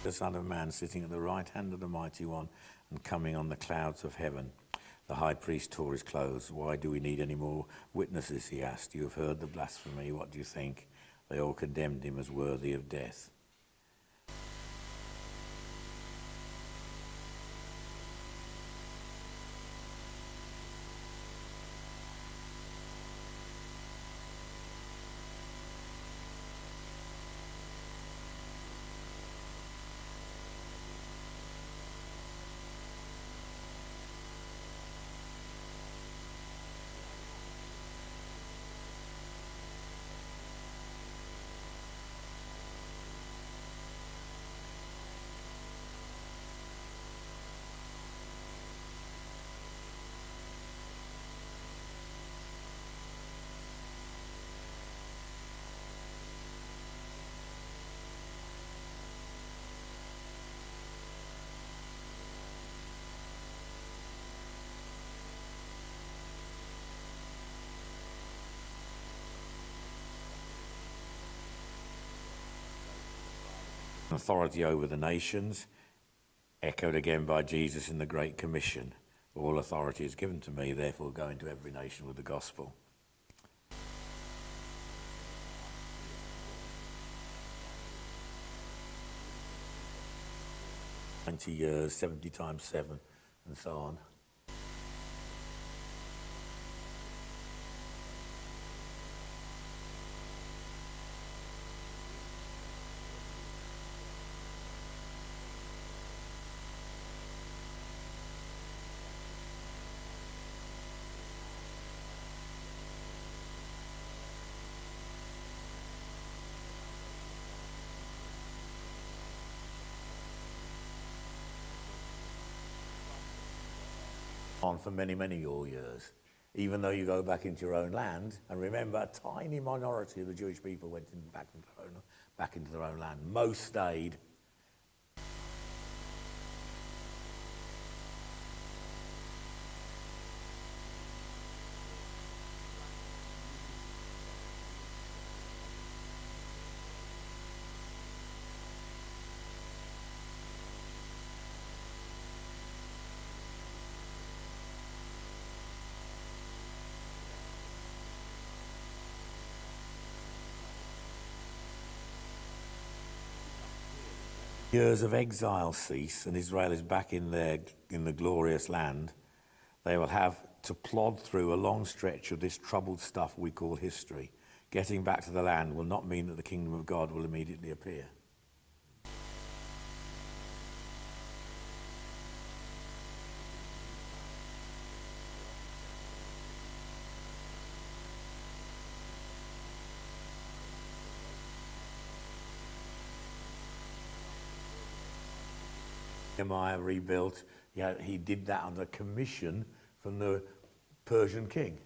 The Son of Man sitting at the right hand of the Mighty One and coming on the clouds of heaven. The high priest tore his clothes. Why do we need any more witnesses? He asked. You have heard the blasphemy. What do you think? They all condemned him as worthy of death. Authority over the nations, echoed again by Jesus in the Great Commission. All authority is given to me, therefore go into every nation with the gospel. Twenty years, seventy times seven, and so on. On for many, many more years. Even though you go back into your own land, and remember, a tiny minority of the Jewish people went in, back, into own, back into their own land. Most stayed. Years of exile cease and Israel is back in, their, in the glorious land, they will have to plod through a long stretch of this troubled stuff we call history. Getting back to the land will not mean that the kingdom of God will immediately appear. Nehemiah rebuilt. Yeah, he did that under commission from the Persian king.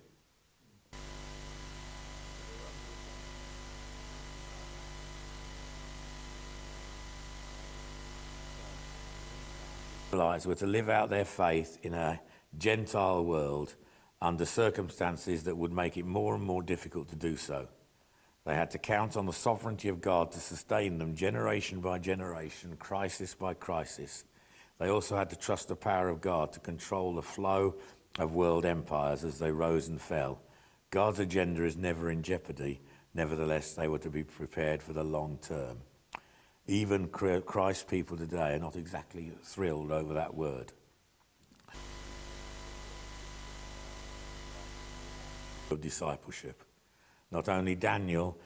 Israelites were to live out their faith in a Gentile world under circumstances that would make it more and more difficult to do so. They had to count on the sovereignty of God to sustain them generation by generation, crisis by crisis. They also had to trust the power of God to control the flow of world empires as they rose and fell. God's agenda is never in jeopardy. Nevertheless, they were to be prepared for the long term. Even Christ's people today are not exactly thrilled over that word. Of discipleship. Not only Daniel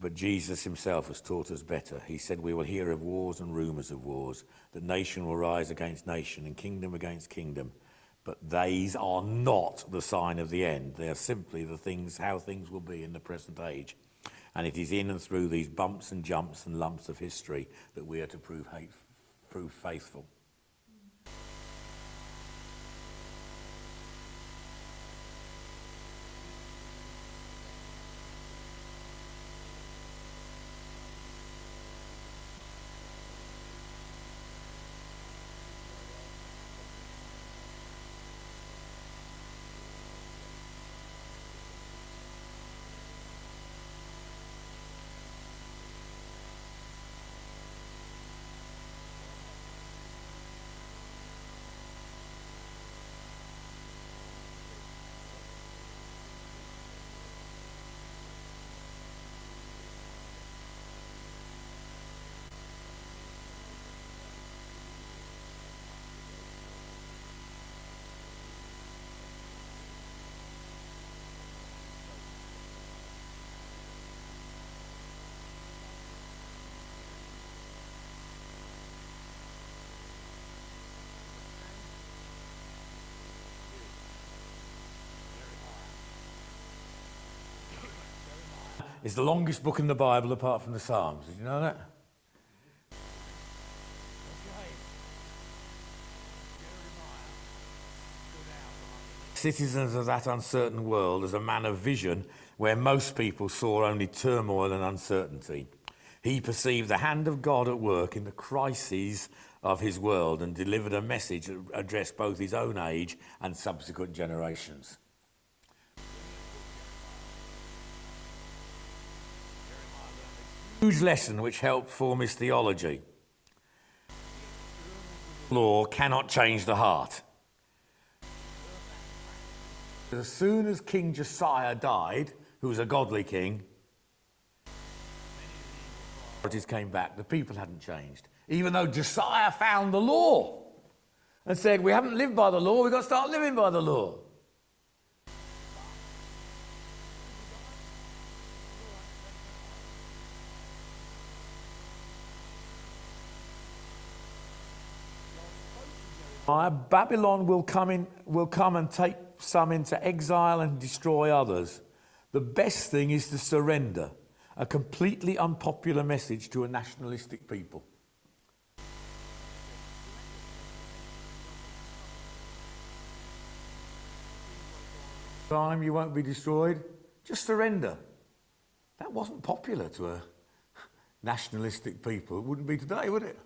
but Jesus himself has taught us better. He said, We will hear of wars and rumors of wars, that nation will rise against nation and kingdom against kingdom. But these are not the sign of the end. They are simply the things, how things will be in the present age. And it is in and through these bumps and jumps and lumps of history that we are to prove, hate, prove faithful. It's the longest book in the Bible apart from the Psalms. Did you know that? Citizens of that uncertain world as a man of vision where most people saw only turmoil and uncertainty. He perceived the hand of God at work in the crises of his world and delivered a message that addressed both his own age and subsequent generations. Huge lesson which helped form his theology. Law cannot change the heart. As soon as King Josiah died, who was a godly king, came back. The people hadn't changed. Even though Josiah found the law and said, We haven't lived by the law, we've got to start living by the law. Babylon will come, in, will come and take some into exile and destroy others. The best thing is to surrender a completely unpopular message to a nationalistic people. Time you won't be destroyed, just surrender. That wasn't popular to a nationalistic people. It wouldn't be today, would it?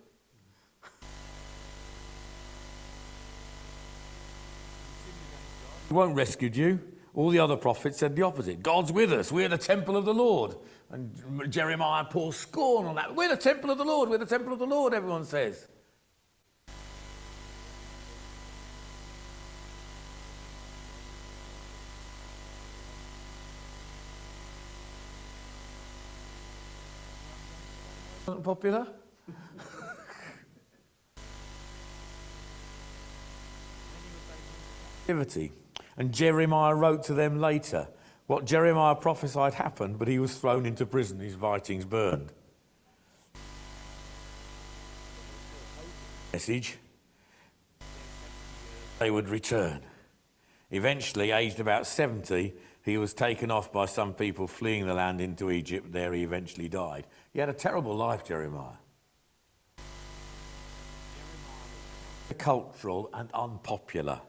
He won't rescue you. All the other prophets said the opposite. God's with us. We're the temple of the Lord. And Jeremiah pours scorn on that. We're the temple of the Lord. We're the temple of the Lord, everyone says. Popular? activity. And Jeremiah wrote to them later. What Jeremiah prophesied happened, but he was thrown into prison, his writings burned. Message they would return. Eventually, aged about 70, he was taken off by some people fleeing the land into Egypt. There he eventually died. He had a terrible life, Jeremiah. Cultural and unpopular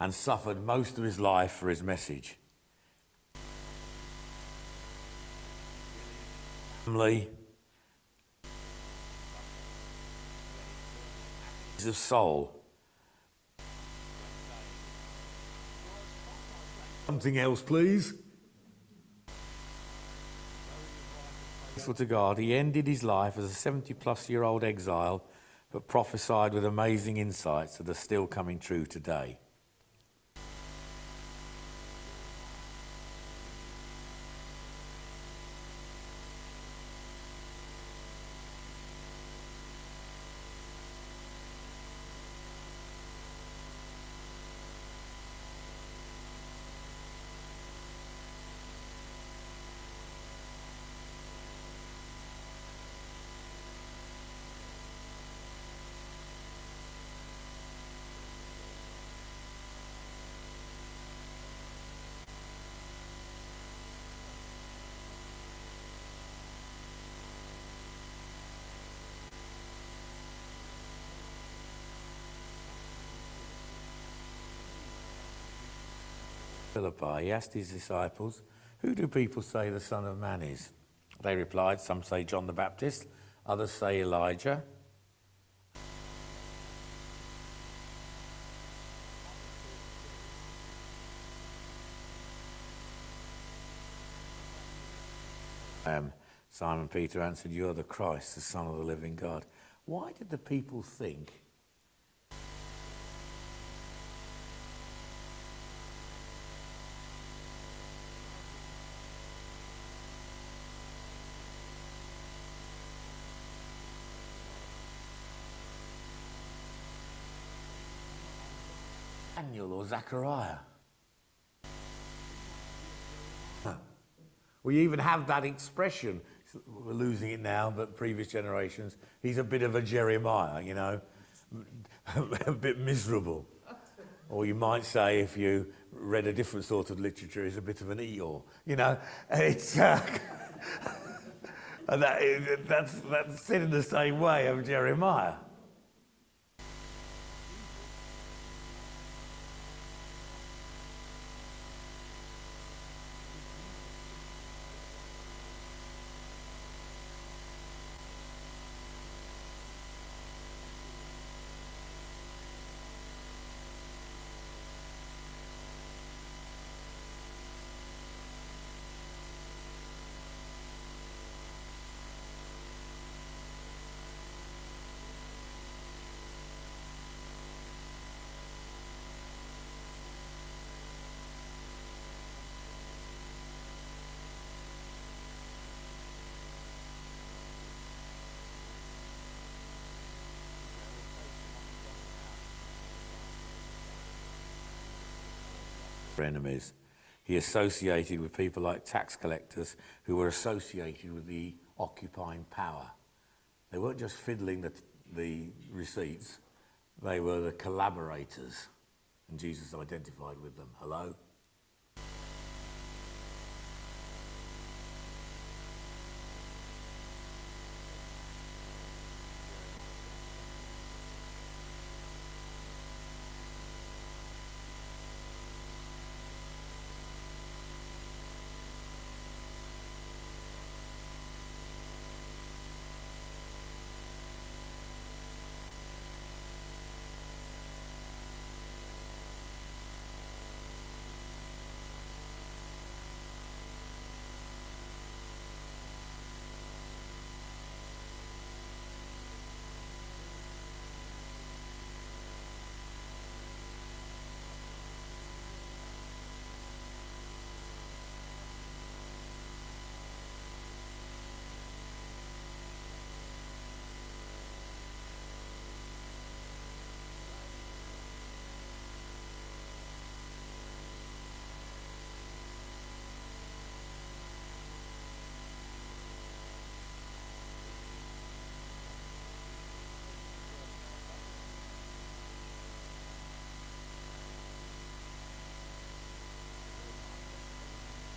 and suffered most of his life for his message. Family, of soul. Something else, please. Faithful to God, he ended his life as a 70 plus year old exile, but prophesied with amazing insights that are still coming true today. Philippi, he asked his disciples, Who do people say the Son of Man is? They replied, Some say John the Baptist, others say Elijah. Um, Simon Peter answered, You're the Christ, the Son of the living God. Why did the people think Daniel or Zechariah. We even have that expression. We're losing it now, but previous generations, he's a bit of a Jeremiah, you know, a bit miserable. Or you might say, if you read a different sort of literature, he's a bit of an Eeyore. You know, it's. Uh, that, that's, that's said in the same way of Jeremiah. Enemies. He associated with people like tax collectors who were associated with the occupying power. They weren't just fiddling the, the receipts, they were the collaborators. And Jesus identified with them. Hello?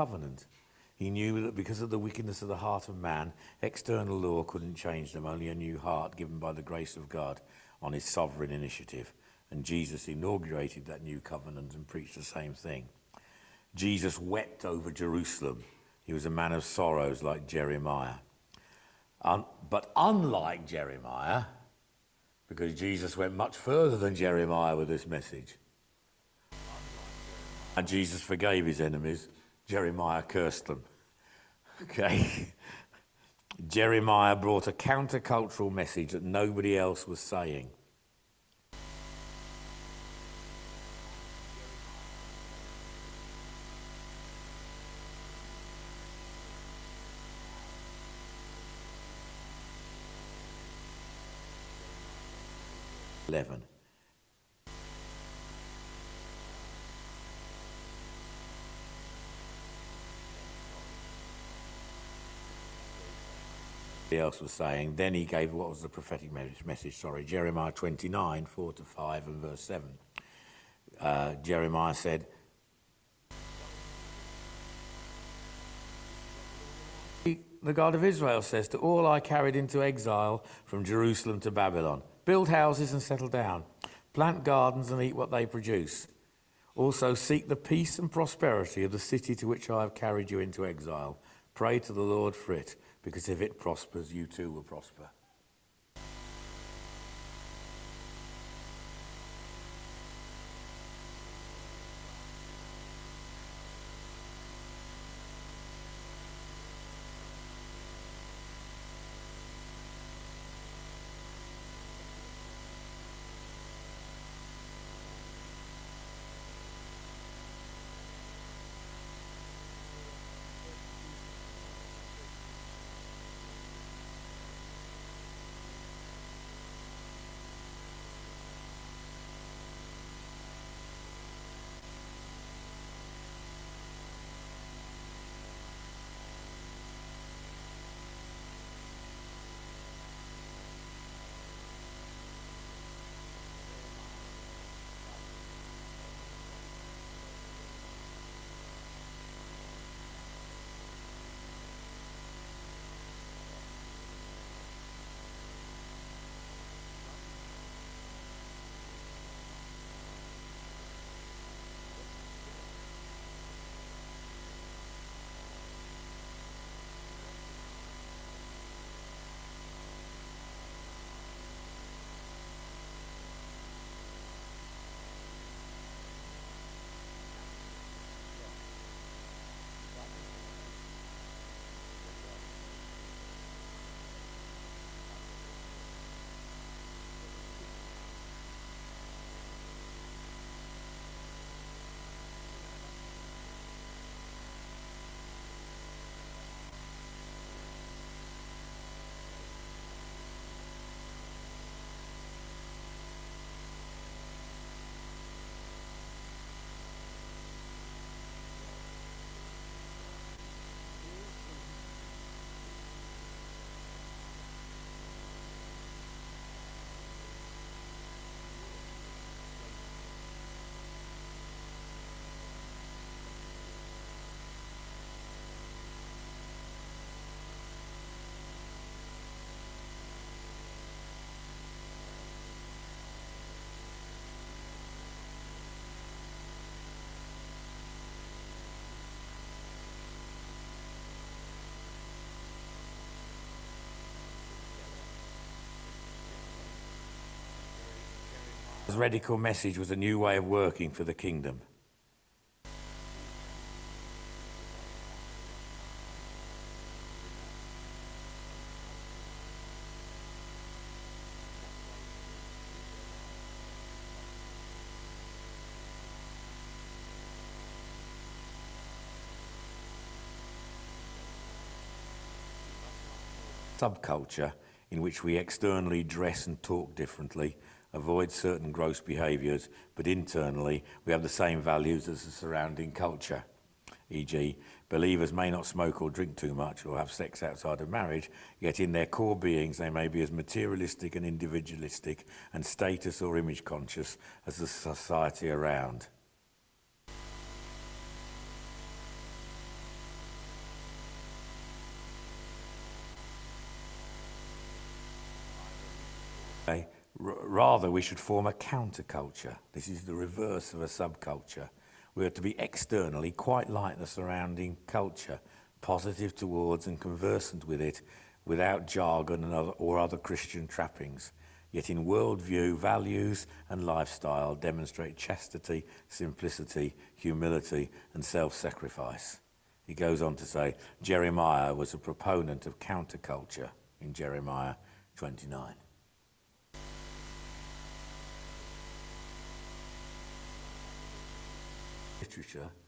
Covenant. He knew that because of the wickedness of the heart of man, external law couldn't change them, only a new heart given by the grace of God on his sovereign initiative. And Jesus inaugurated that new covenant and preached the same thing. Jesus wept over Jerusalem. He was a man of sorrows like Jeremiah. Um, but unlike Jeremiah, because Jesus went much further than Jeremiah with this message, and Jesus forgave his enemies Jeremiah cursed them. Okay? Jeremiah brought a countercultural message that nobody else was saying. Else was saying. Then he gave what was the prophetic message, sorry, Jeremiah 29, 4 to 5 and verse 7. Uh, Jeremiah said, The God of Israel says to all I carried into exile from Jerusalem to Babylon, build houses and settle down, plant gardens and eat what they produce. Also seek the peace and prosperity of the city to which I have carried you into exile. Pray to the Lord for it because if it prospers, you too will prosper. His radical message was a new way of working for the kingdom. subculture in which we externally dress and talk differently, avoid certain gross behaviours, but internally we have the same values as the surrounding culture. E.g., believers may not smoke or drink too much or have sex outside of marriage, yet in their core beings they may be as materialistic and individualistic and status or image conscious as the society around. Rather, we should form a counterculture. This is the reverse of a subculture. We are to be externally quite like the surrounding culture, positive towards and conversant with it, without jargon other, or other Christian trappings. Yet in worldview, values and lifestyle demonstrate chastity, simplicity, humility, and self sacrifice. He goes on to say Jeremiah was a proponent of counterculture in Jeremiah 29. Literature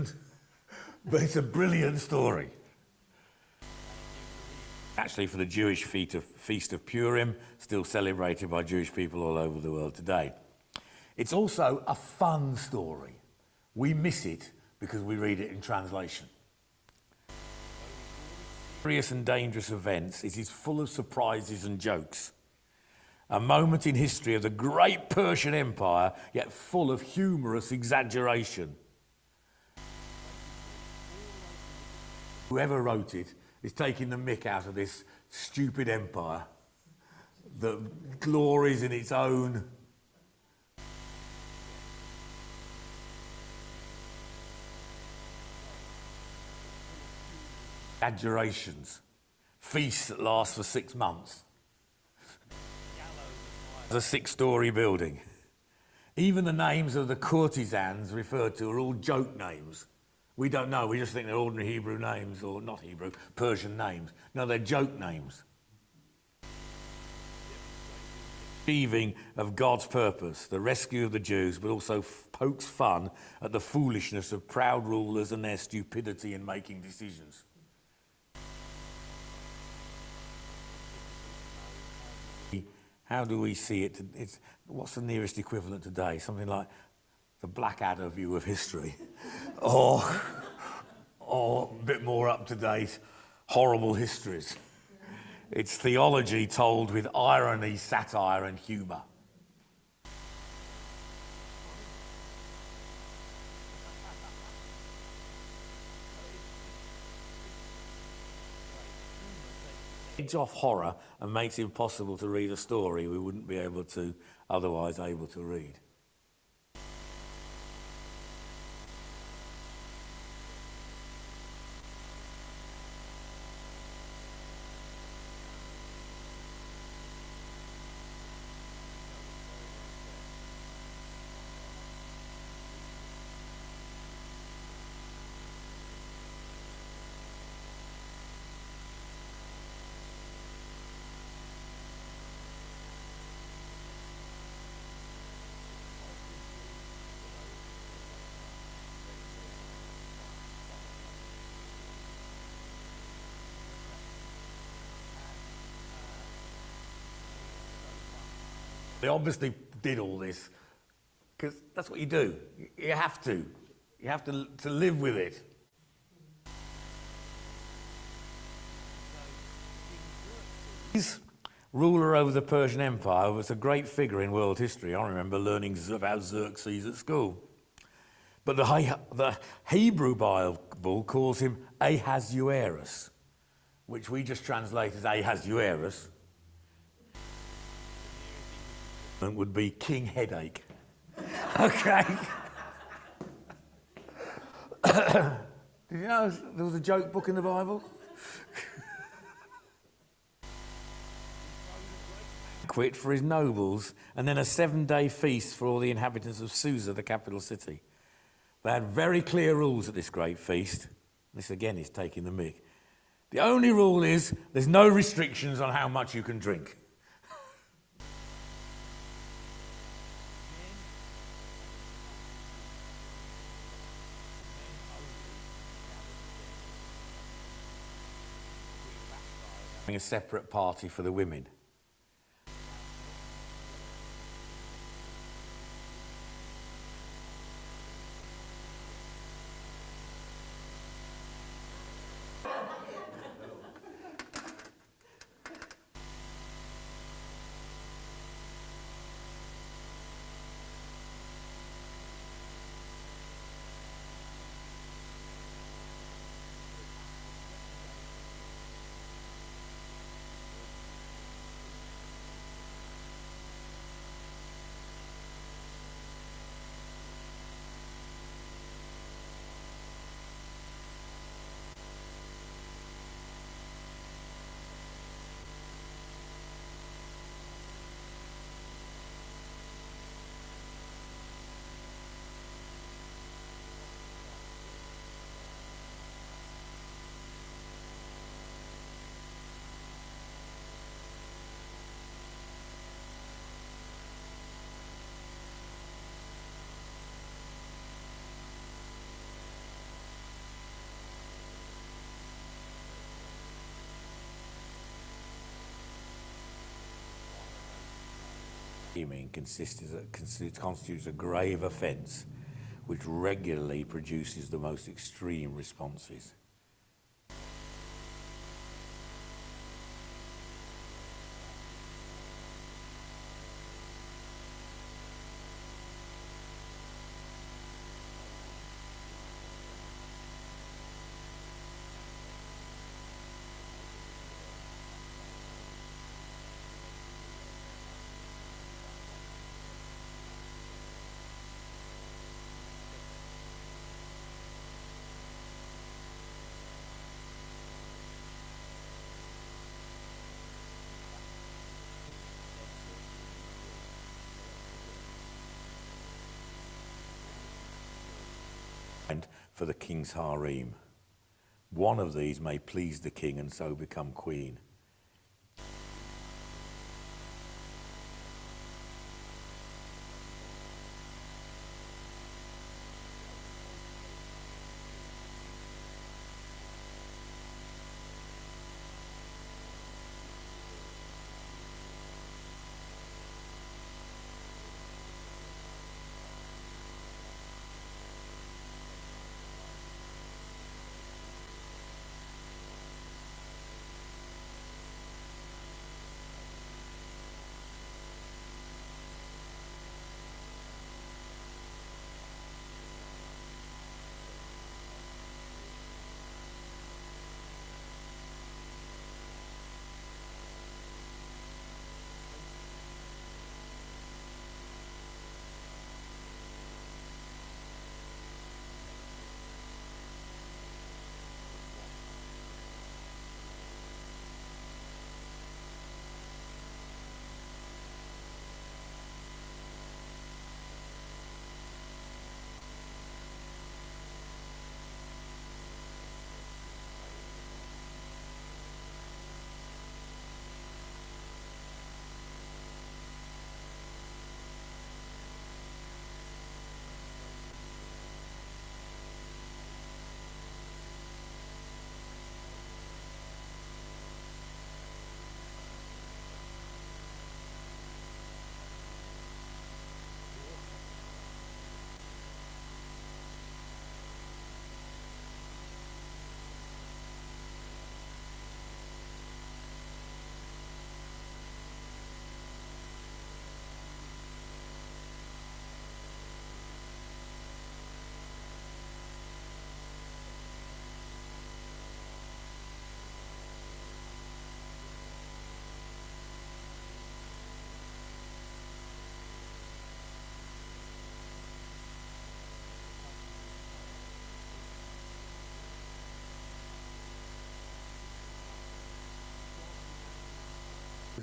but it's a brilliant story. Actually, for the Jewish Feast of Purim, still celebrated by Jewish people all over the world today. It's also a fun story. We miss it because we read it in translation. Serious and dangerous events, it is full of surprises and jokes. A moment in history of the great Persian Empire, yet full of humorous exaggeration. Whoever wrote it is taking the mick out of this stupid empire that glories in its own exaggerations. Feasts that last for six months. a six story building. Even the names of the courtesans referred to are all joke names. We don't know. We just think they're ordinary Hebrew names, or not Hebrew, Persian names. No, they're joke names. Achieving of God's purpose, the rescue of the Jews, but also pokes fun at the foolishness of proud rulers and their stupidity in making decisions. How do we see it? It's, what's the nearest equivalent today? Something like the Blackadder view of history, or, or a bit more up to date, horrible histories. It's theology told with irony, satire, and humour. Edge off horror and makes it impossible to read a story we wouldn't be able to otherwise able to read. They obviously did all this because that's what you do. You have to. You have to, to live with it. His ruler over the Persian Empire, was a great figure in world history. I remember learning about Xerxes at school. But the, the Hebrew Bible calls him Ahasuerus, which we just translate as Ahasuerus. Would be King Headache. okay. Did you know there was a joke book in the Bible? Quit for his nobles, and then a seven day feast for all the inhabitants of Susa, the capital city. They had very clear rules at this great feast. This again is taking the mick. The only rule is there's no restrictions on how much you can drink. A separate party for the women. Mean constitutes a grave offence which regularly produces the most extreme responses. For the king's harem. One of these may please the king and so become queen.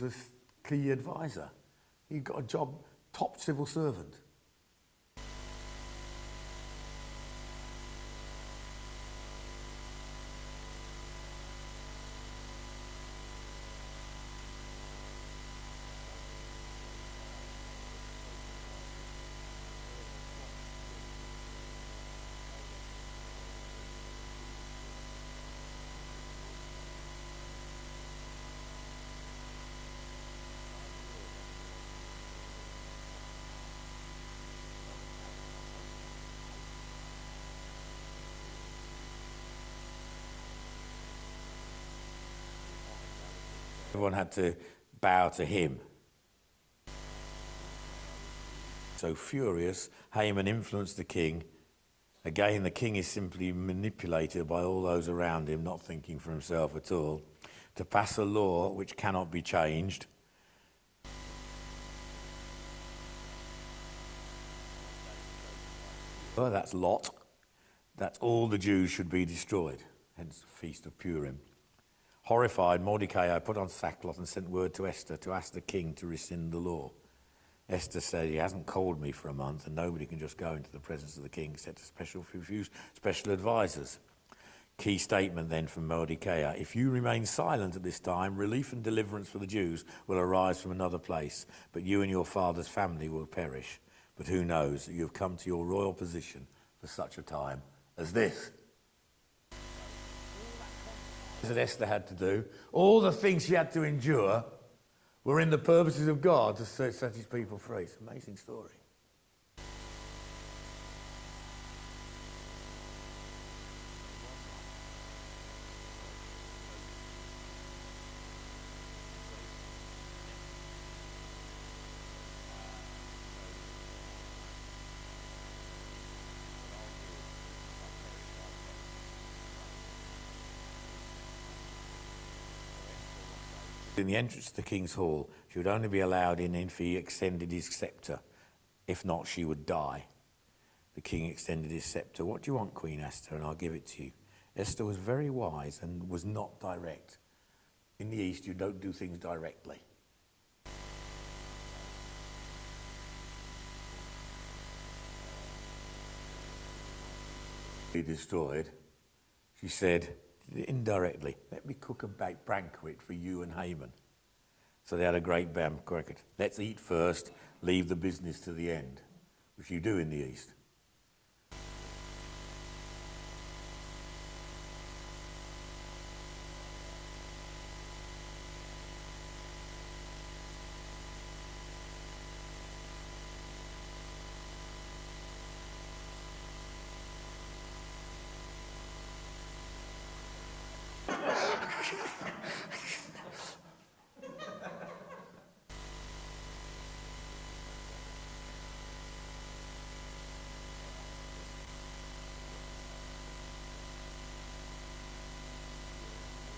Was a key advisor. He got a job, top civil servant. Everyone had to bow to him. So furious, Haman influenced the king. Again, the king is simply manipulated by all those around him, not thinking for himself at all, to pass a law which cannot be changed. Well, that's Lot. That all the Jews should be destroyed, hence the Feast of Purim. Horrified, Mordecai put on sackcloth and sent word to Esther to ask the king to rescind the law. Esther said, He hasn't called me for a month, and nobody can just go into the presence of the king except special few special advisors. Key statement then from Mordecai If you remain silent at this time, relief and deliverance for the Jews will arise from another place, but you and your father's family will perish. But who knows that you have come to your royal position for such a time as this that Esther had to do, all the things she had to endure, were in the purposes of God to set his people free. It's an amazing story. The entrance to the king's hall, she would only be allowed in if he extended his scepter. If not, she would die. The king extended his scepter. What do you want, Queen Esther? And I'll give it to you. Esther was very wise and was not direct. In the East, you don't do things directly. Be destroyed. She said, indirectly, let me cook a banquet for you and Haman. So they had a great banquet. Let's eat first, leave the business to the end, which you do in the East.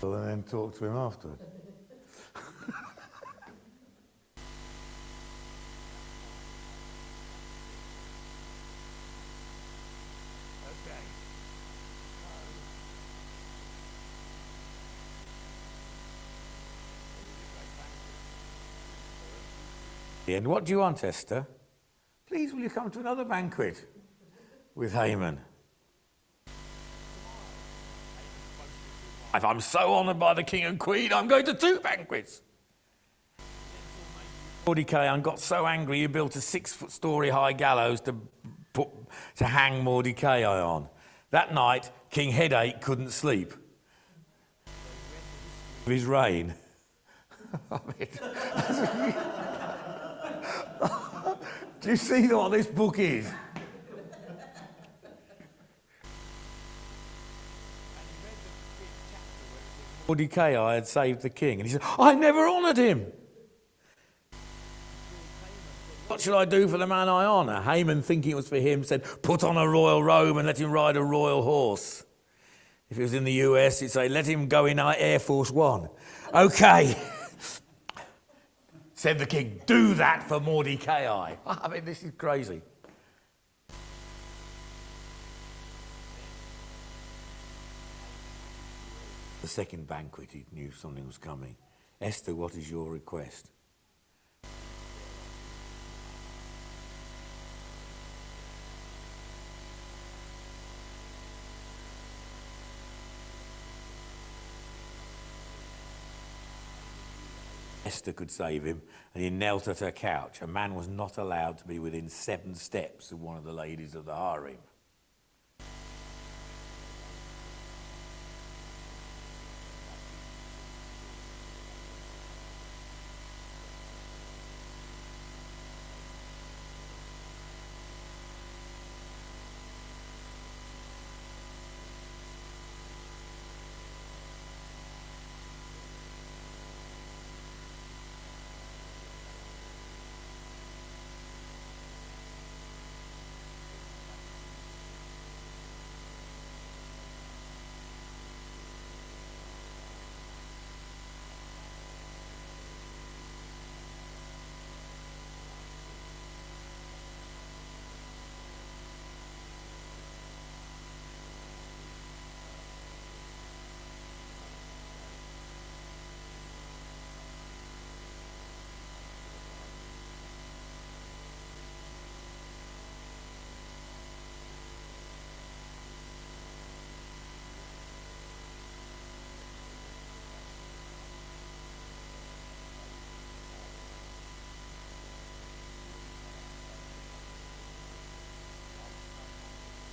And then talk to him afterwards. And what do you want, Esther? Please, will you come to another banquet with Haman? I'm so honoured by the king and queen, I'm going to two banquets. Mordecai got so angry he built a six foot story high gallows to, put, to hang Mordecai on. That night, King Headache couldn't sleep. Of his reign. Do you see what this book is? Mordecai had saved the king. And he said, I never honoured him. What shall I do for the man I honour? Haman, thinking it was for him, said, Put on a royal robe and let him ride a royal horse. If it was in the US, he'd say, Let him go in Air Force One. Okay. said the king, Do that for Mordecai. I mean, this is crazy. The second banquet, he knew something was coming. Esther, what is your request? Esther could save him, and he knelt at her couch. A man was not allowed to be within seven steps of one of the ladies of the harem.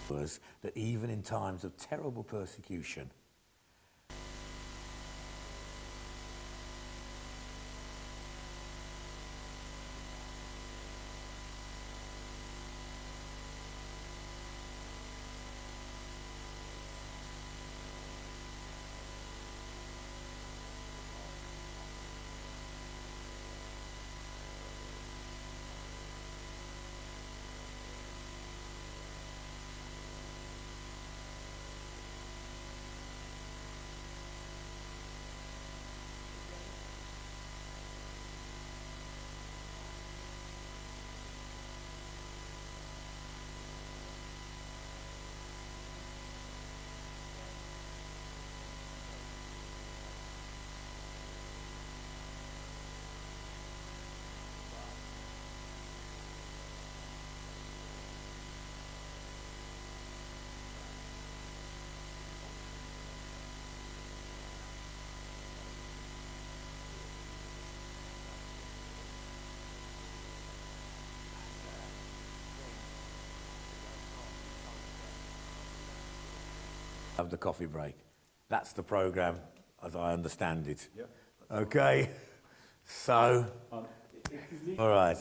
Was that even in times of terrible persecution, of the coffee break. That's the program as I understand it. Okay. So, Um, all right.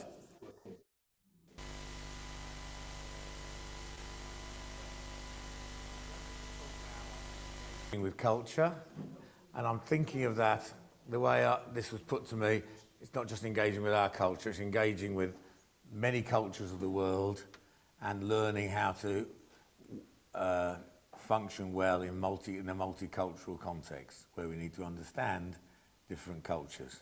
With culture, and I'm thinking of that the way I, this was put to me. It's not just engaging with our culture; it's engaging with many cultures of the world and learning how to function well in multi in a multicultural context where we need to understand different cultures.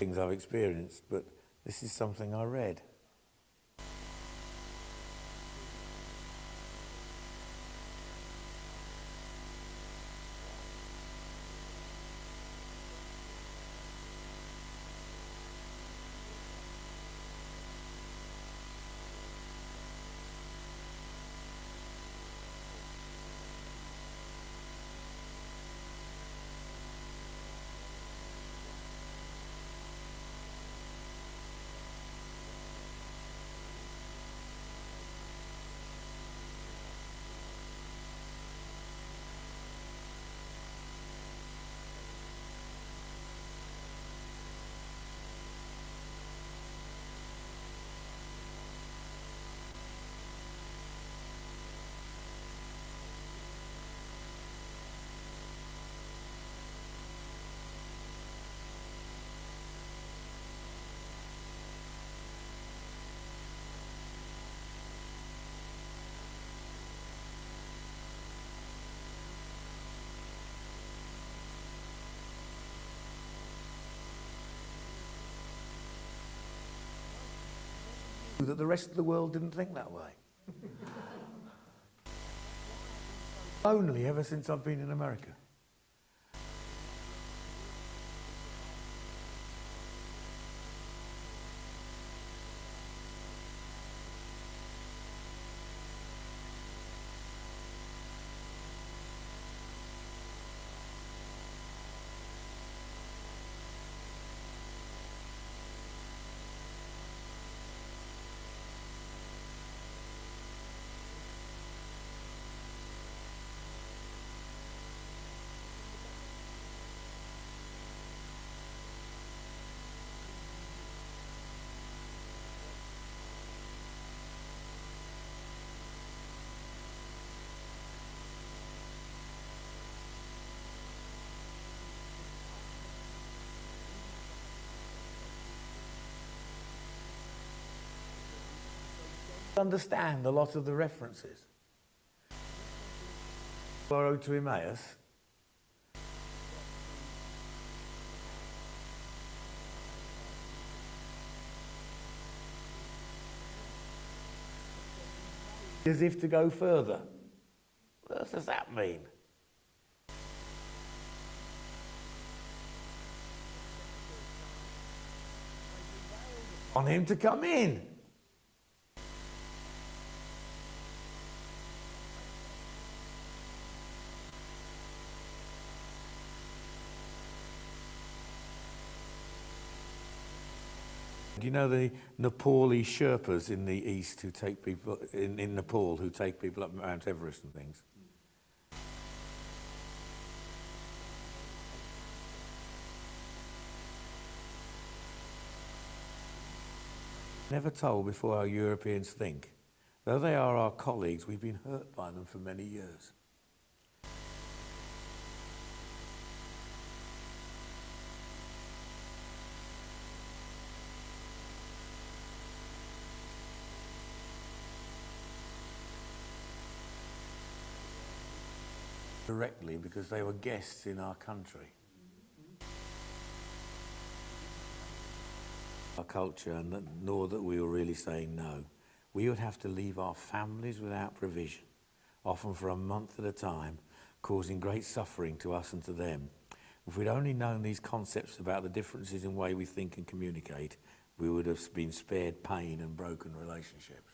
Things I've experienced, but this is something I read. That the rest of the world didn't think that way. Only ever since I've been in America. Understand a lot of the references. Borrowed to Emmaus. As if to go further. What does that mean? On him to come in. Do you know the Nepali Sherpas in the east who take people in, in Nepal who take people up Mount Everest and things? Never told before how Europeans think. Though they are our colleagues, we've been hurt by them for many years. Directly because they were guests in our country. Our culture, and nor that we were really saying no. We would have to leave our families without provision, often for a month at a time, causing great suffering to us and to them. If we'd only known these concepts about the differences in way we think and communicate, we would have been spared pain and broken relationships.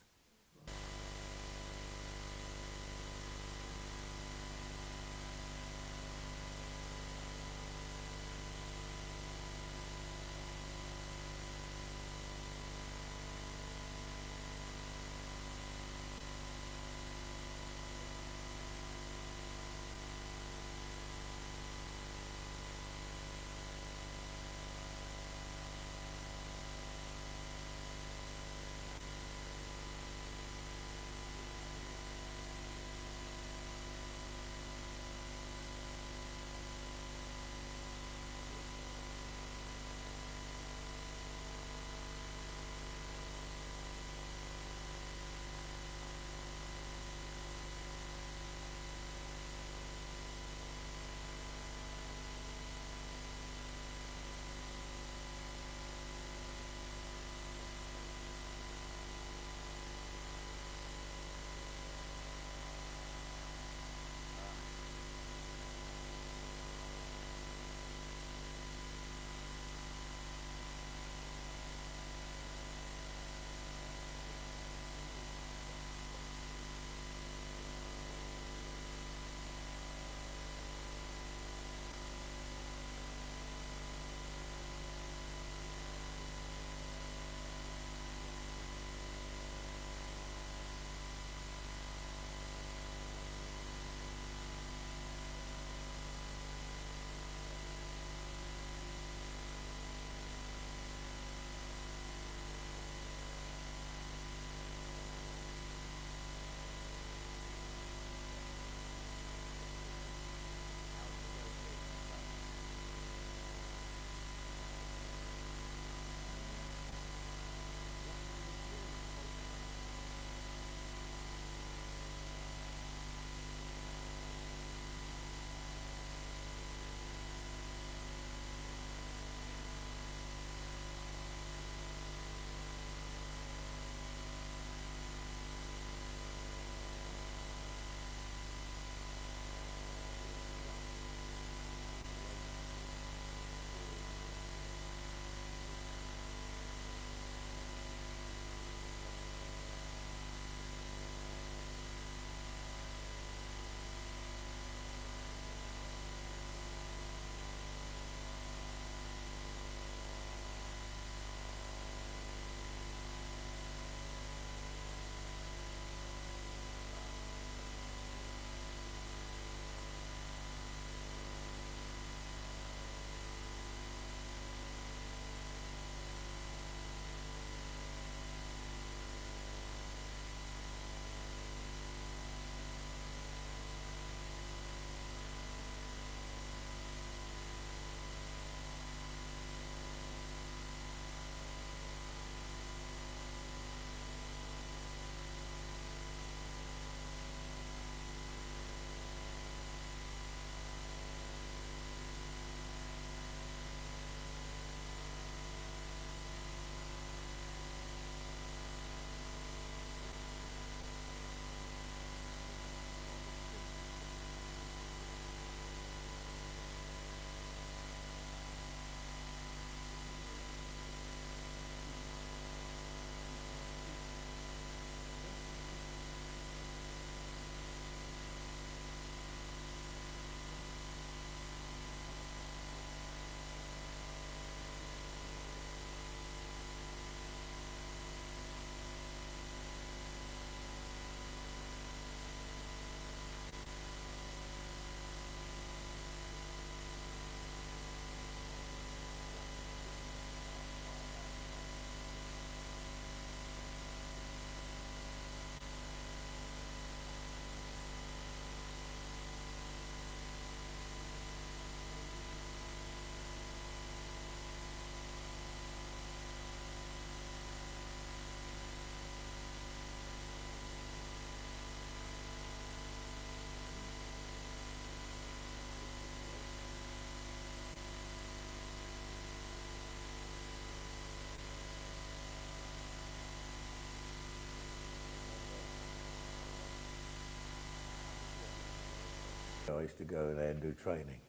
I used to go there and do training.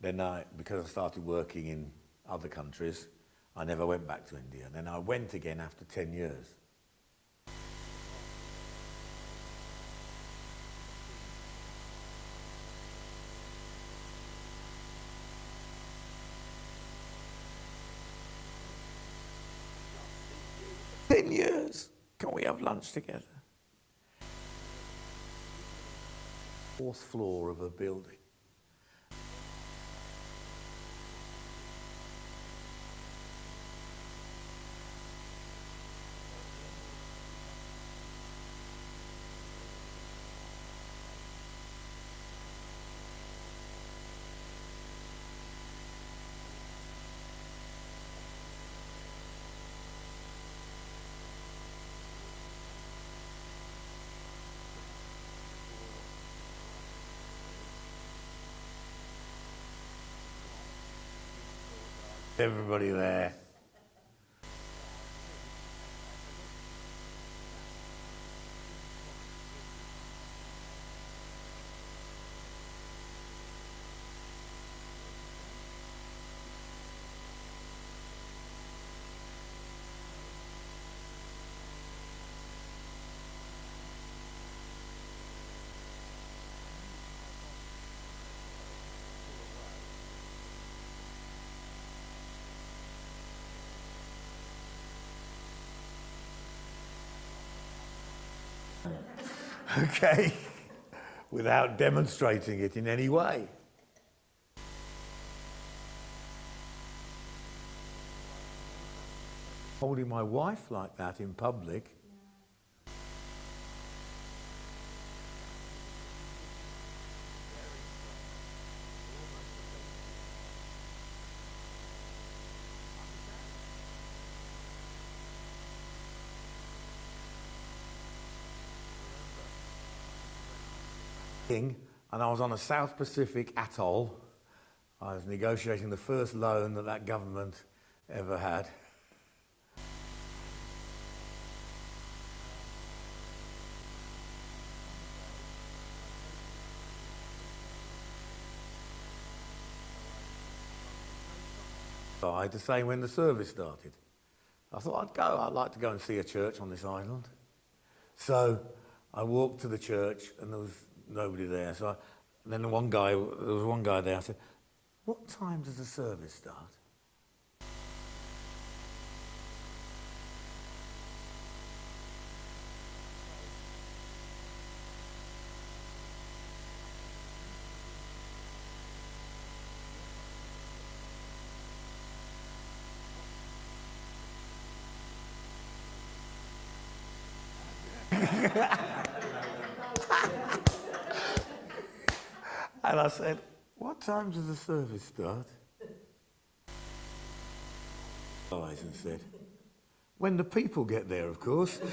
Then I, because I started working in other countries, I never went back to India. Then I went again after 10 years. Ten years. Can we have lunch together? Fourth floor of a building. Everybody there. Okay? Without demonstrating it in any way. Holding my wife like that in public. And I was on a South Pacific atoll. I was negotiating the first loan that that government ever had. I had to say when the service started. I thought I'd go. I'd like to go and see a church on this island. So I walked to the church and there was nobody there. So I, then the one guy, there was one guy there. I said, "What time does the service start?" And I said, What time does the service start? Eyes and said, When the people get there, of course.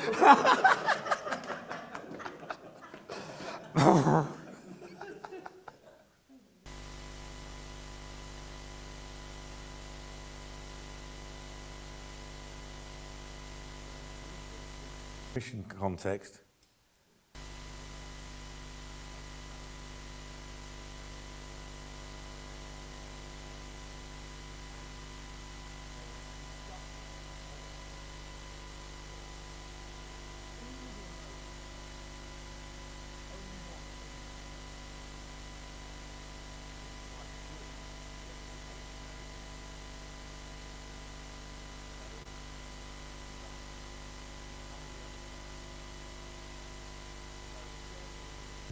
Mission context.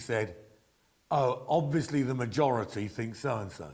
Said, Oh, obviously the majority thinks so and so.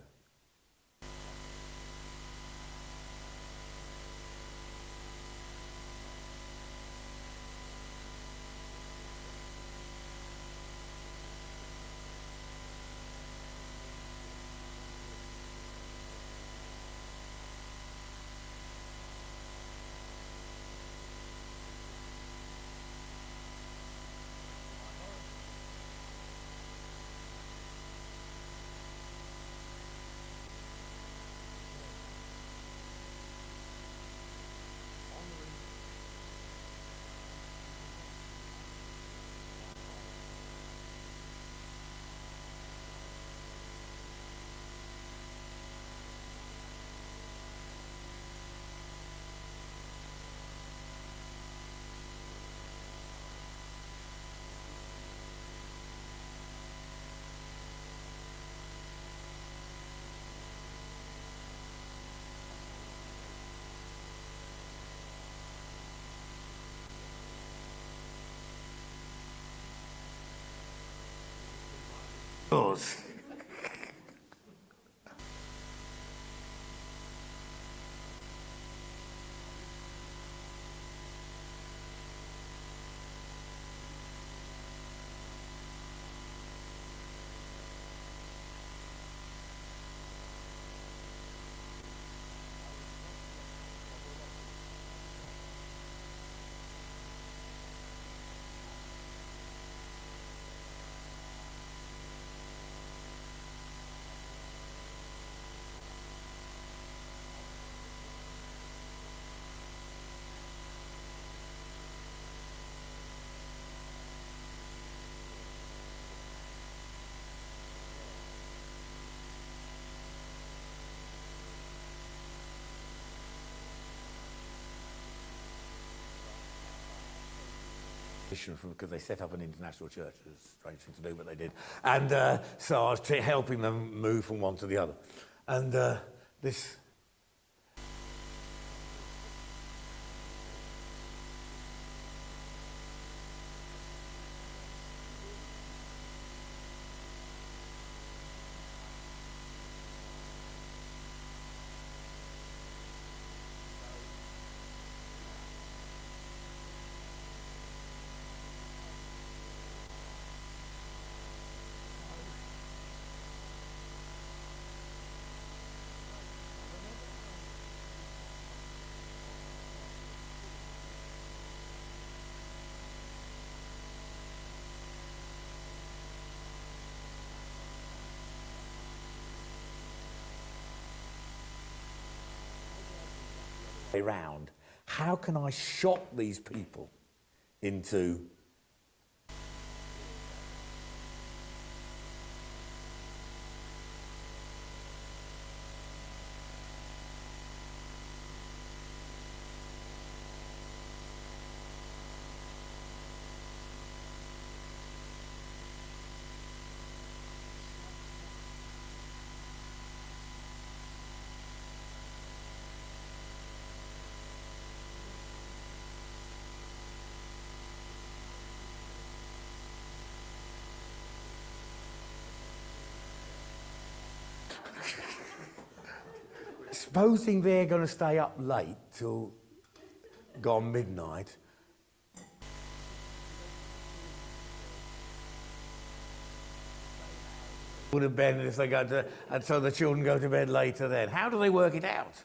schools. Because they set up an international church. It was a strange thing to do, but they did. And uh, so I was helping them move from one to the other. And uh, this around. How can I shock these people into Supposing they're going to stay up late till gone midnight. Would have been if they go to, and so the children go to bed later then. How do they work it out?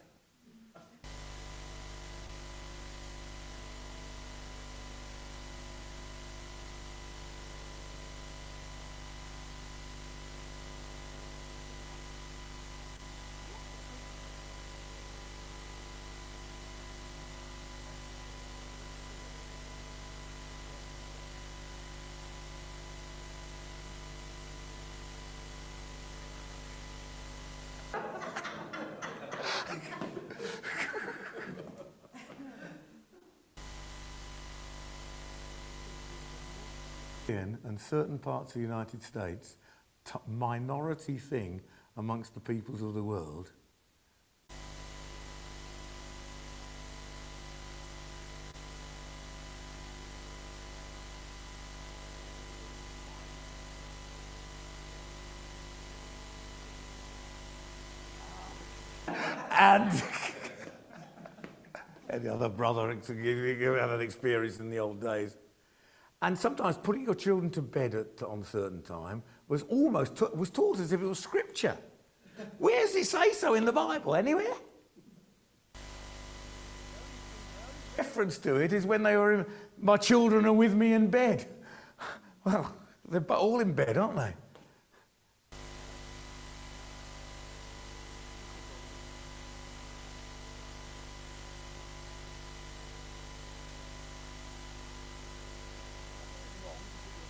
and certain parts of the United States, minority thing amongst the peoples of the world. and any other brother had an experience in the old days. And sometimes putting your children to bed at, on a certain time was almost was taught as if it was scripture. Where does it say so in the Bible? Anywhere? Reference to it is when they were in, my children are with me in bed. Well, they're all in bed, aren't they?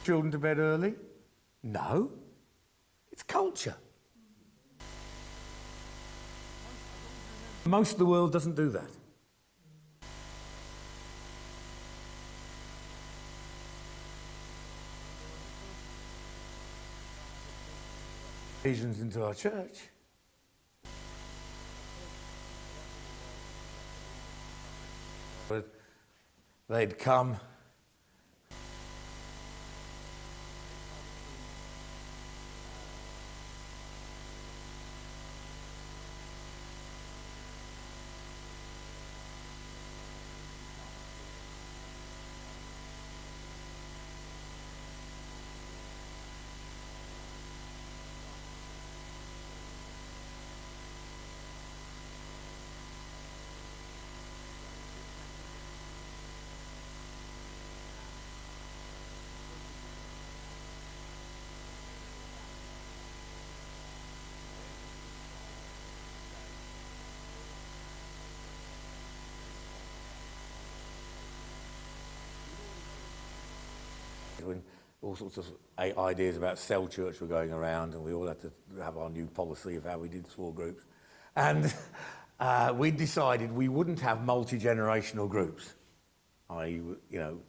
Children to bed early? No. It's culture. Most of the world doesn't do that. Asians into our church. But they'd come all sorts of ideas about cell church were going around, and we all had to have our new policy of how we did small groups. And uh, we decided we wouldn't have multi generational groups. I, you know,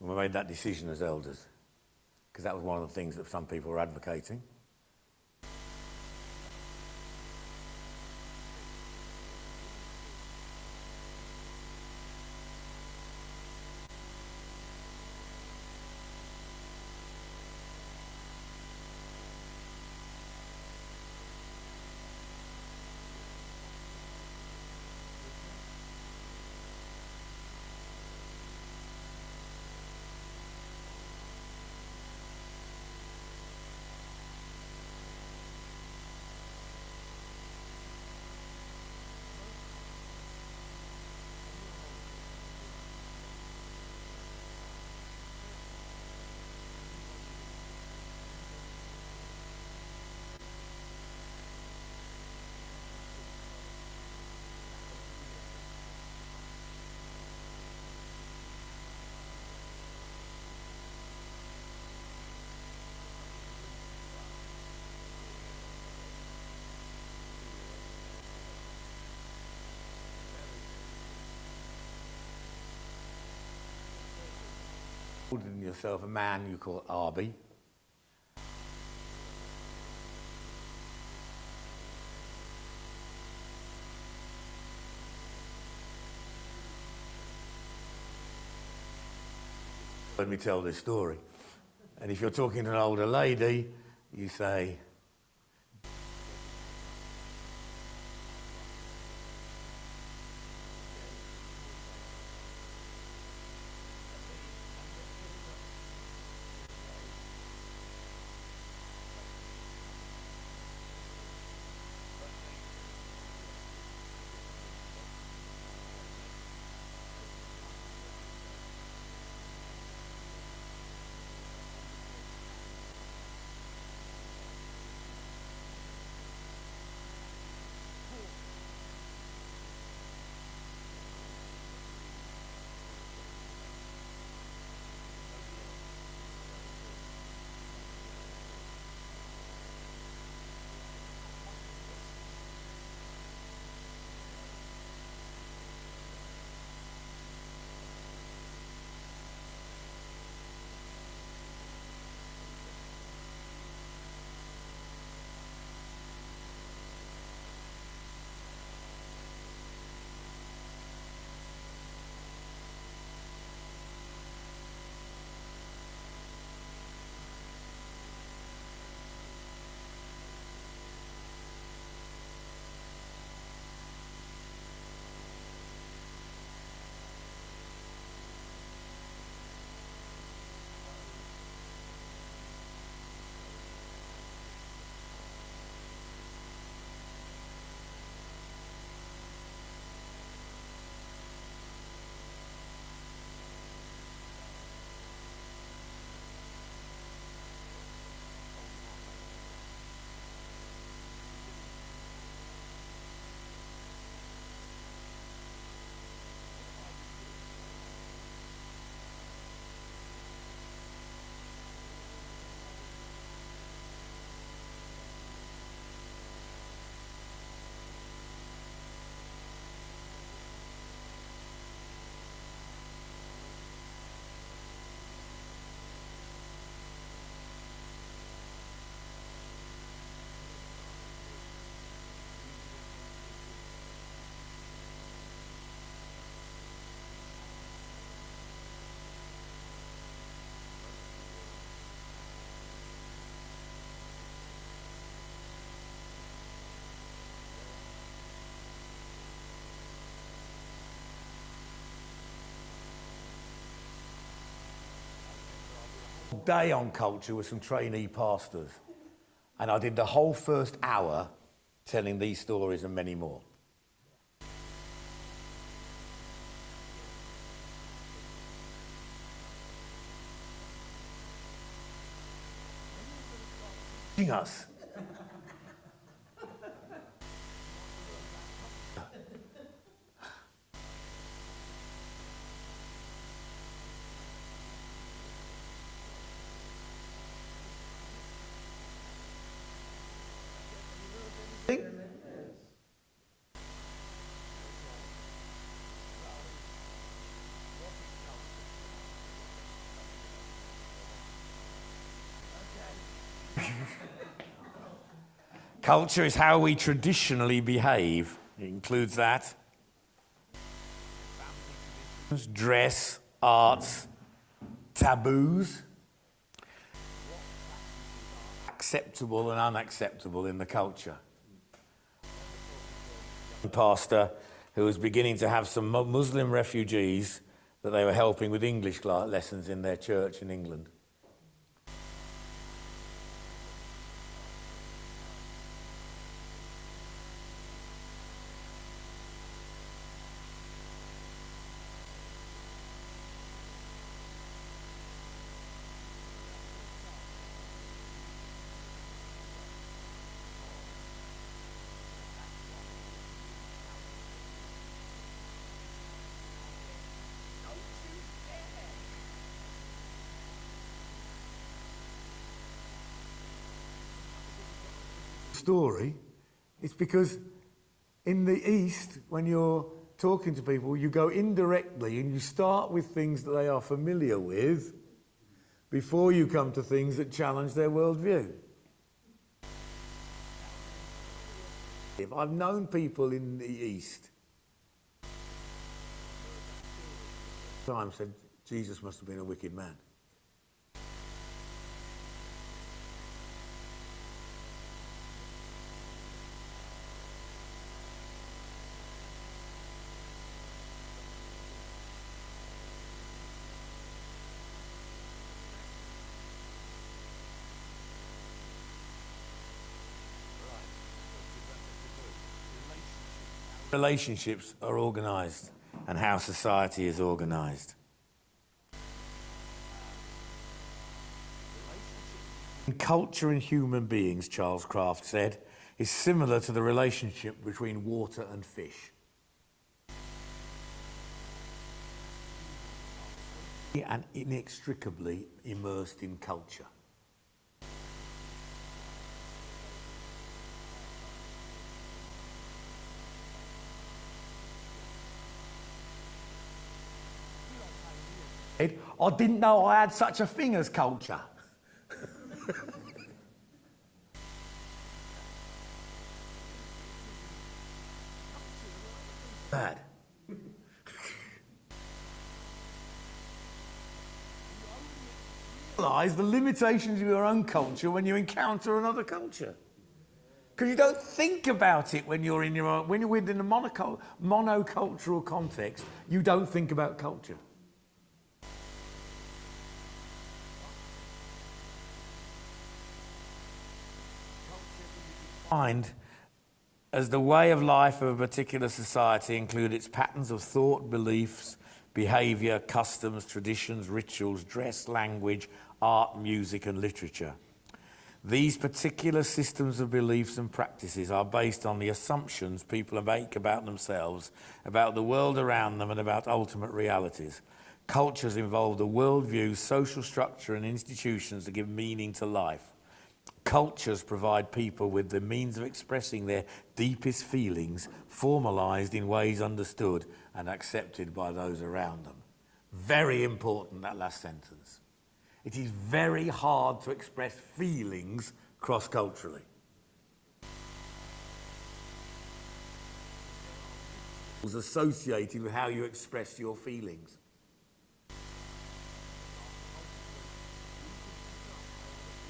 we made that decision as elders because that was one of the things that some people were advocating. Holding yourself a man you call Arby. Let me tell this story. And if you're talking to an older lady, you say, day on culture with some trainee pastors. And I did the whole first hour telling these stories and many more. Us. Culture is how we traditionally behave. It includes that. Dress, arts, taboos, acceptable and unacceptable in the culture. A pastor who was beginning to have some Muslim refugees that they were helping with English lessons in their church in England. Story, it's because in the East, when you're talking to people, you go indirectly and you start with things that they are familiar with before you come to things that challenge their worldview. If I've known people in the East, time said Jesus must have been a wicked man. Relationships are organised and how society is organised. Culture and human beings, Charles Kraft said, is similar to the relationship between water and fish. And inextricably immersed in culture. I didn't know I had such a thing as culture. Bad. Realize the limitations of your own culture when you encounter another culture. Because you don't think about it when you're in your own, when you're within a monocultural context, you don't think about culture. Mind as the way of life of a particular society include its patterns of thought, beliefs, behavior, customs, traditions, rituals, dress, language, art, music, and literature. These particular systems of beliefs and practices are based on the assumptions people make about themselves, about the world around them, and about ultimate realities. Cultures involve the worldview, social structure, and institutions that give meaning to life. Cultures provide people with the means of expressing their deepest feelings, formalized in ways understood and accepted by those around them. Very important, that last sentence. It is very hard to express feelings cross culturally. Associated with how you express your feelings.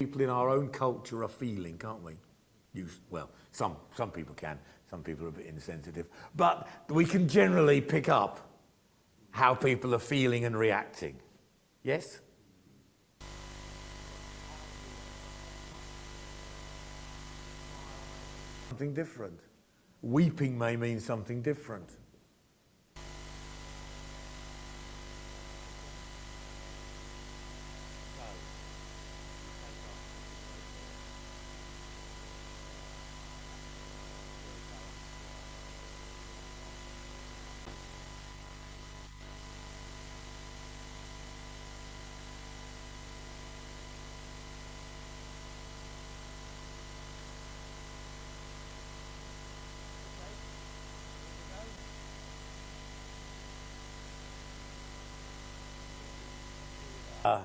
People in our own culture are feeling, can't we? You, well, some, some people can, some people are a bit insensitive. But we can generally pick up how people are feeling and reacting. Yes? Something different. Weeping may mean something different. Uh,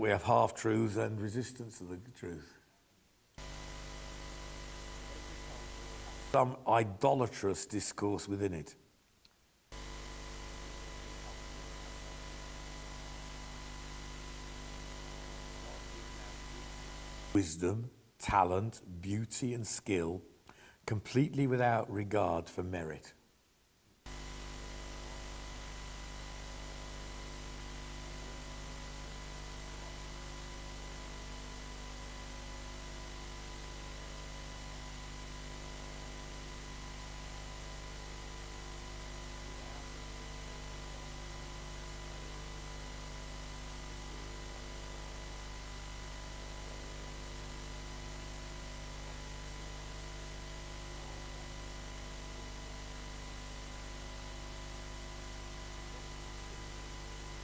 We have half truths and resistance to the truth. Some idolatrous discourse within it. Wisdom, talent, beauty, and skill, completely without regard for merit.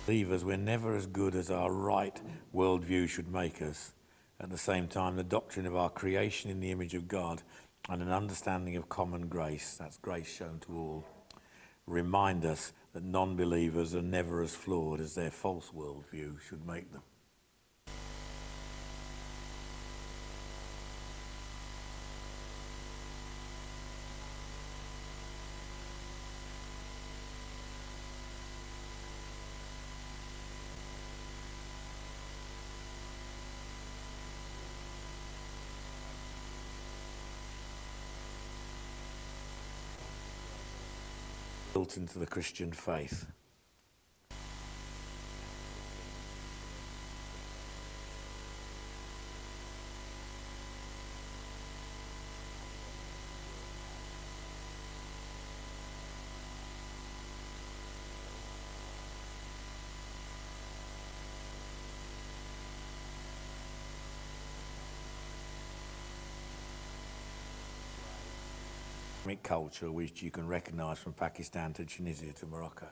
Believers, we're never as good as our right worldview should make us. At the same time, the doctrine of our creation in the image of God and an understanding of common grace, that's grace shown to all, remind us that non believers are never as flawed as their false worldview should make them. built into the Christian faith. Culture which you can recognize from Pakistan to Tunisia to Morocco.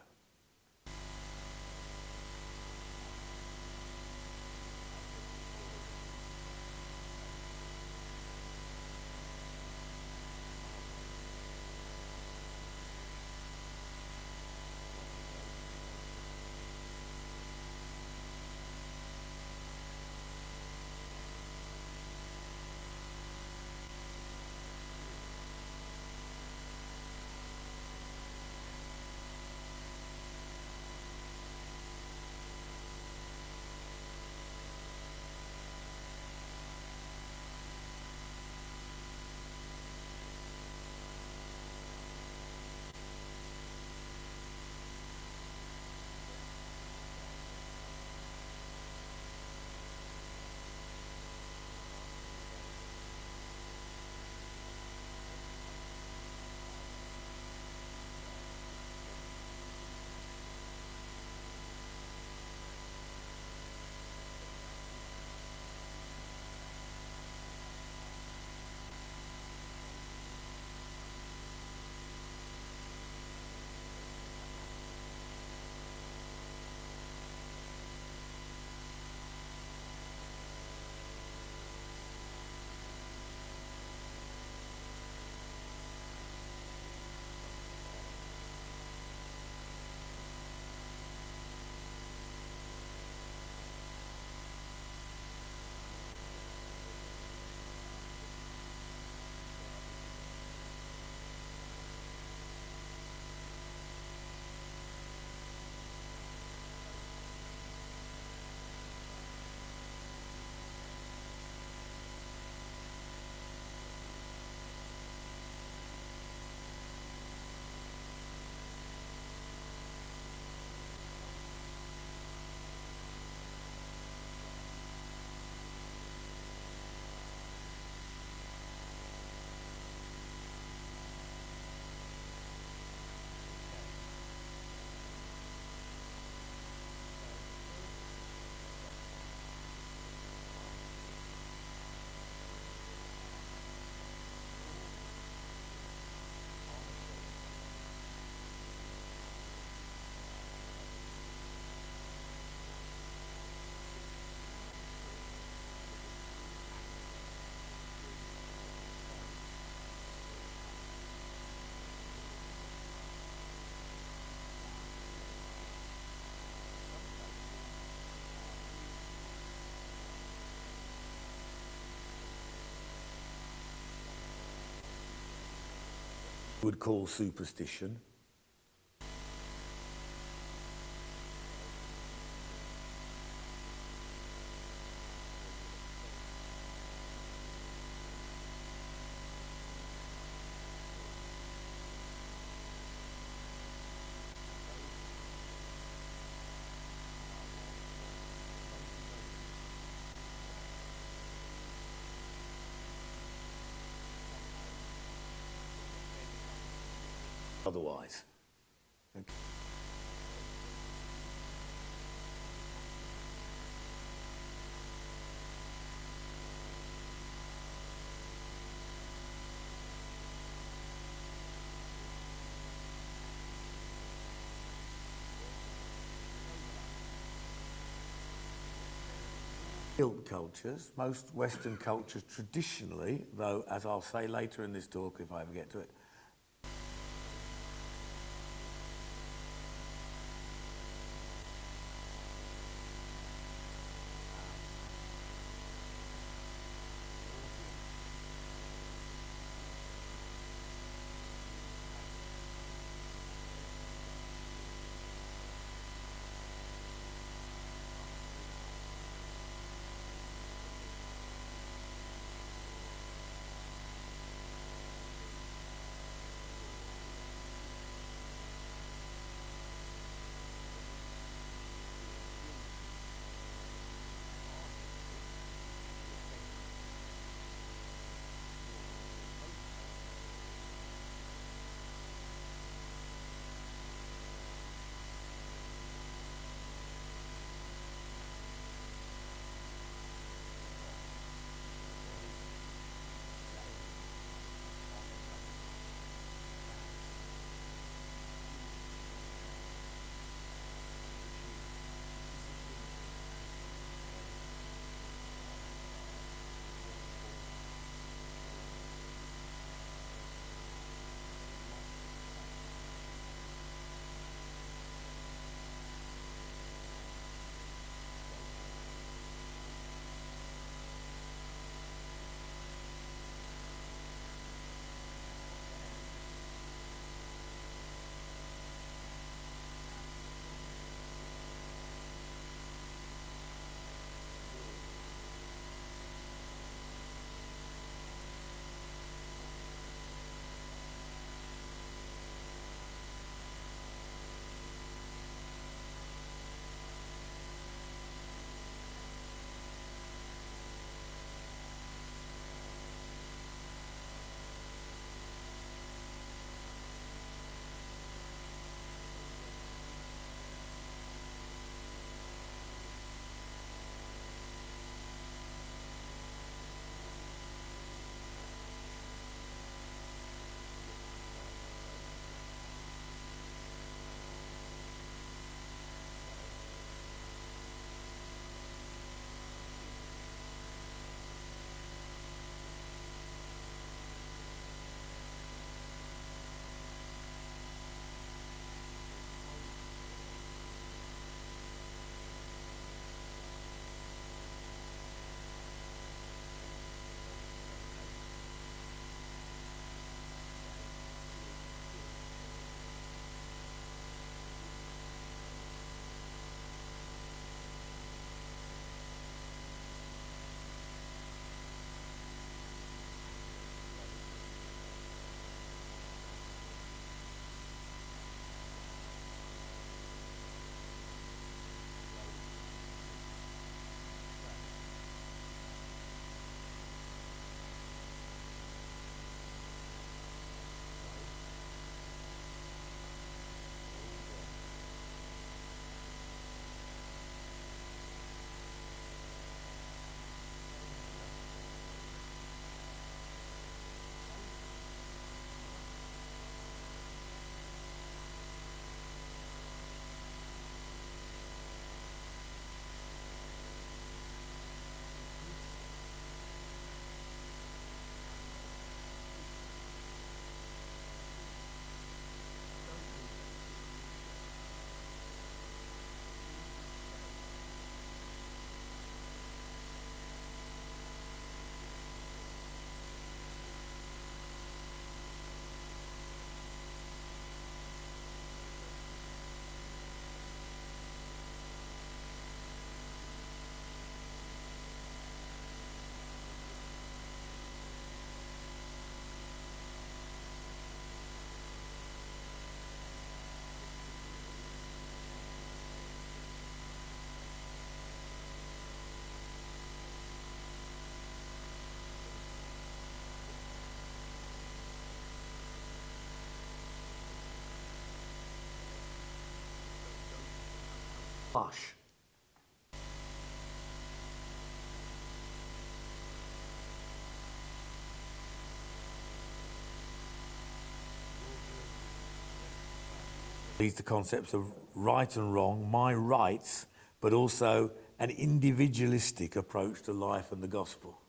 Would call superstition. Otherwise. Guilt cultures, most Western cultures traditionally, though, as I'll say later in this talk if I ever get to it, Hush. These the concepts of right and wrong, my rights, but also an individualistic approach to life and the gospel.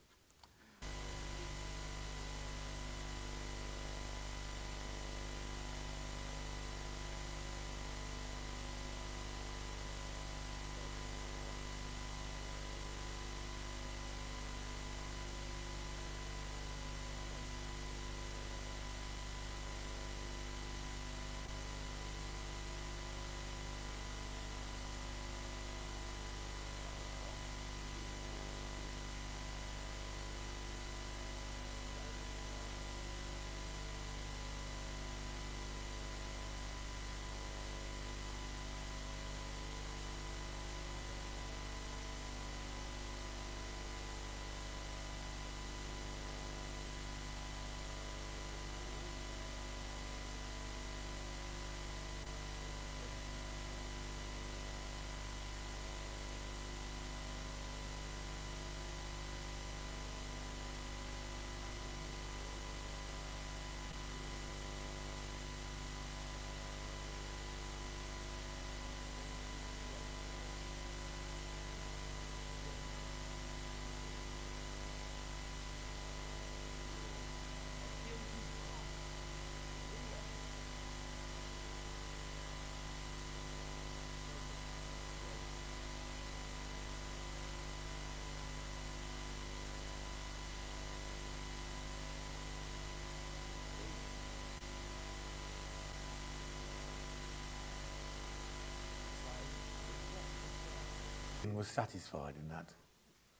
Was satisfied in that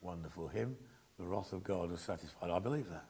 wonderful hymn. The wrath of God was satisfied. I believe that.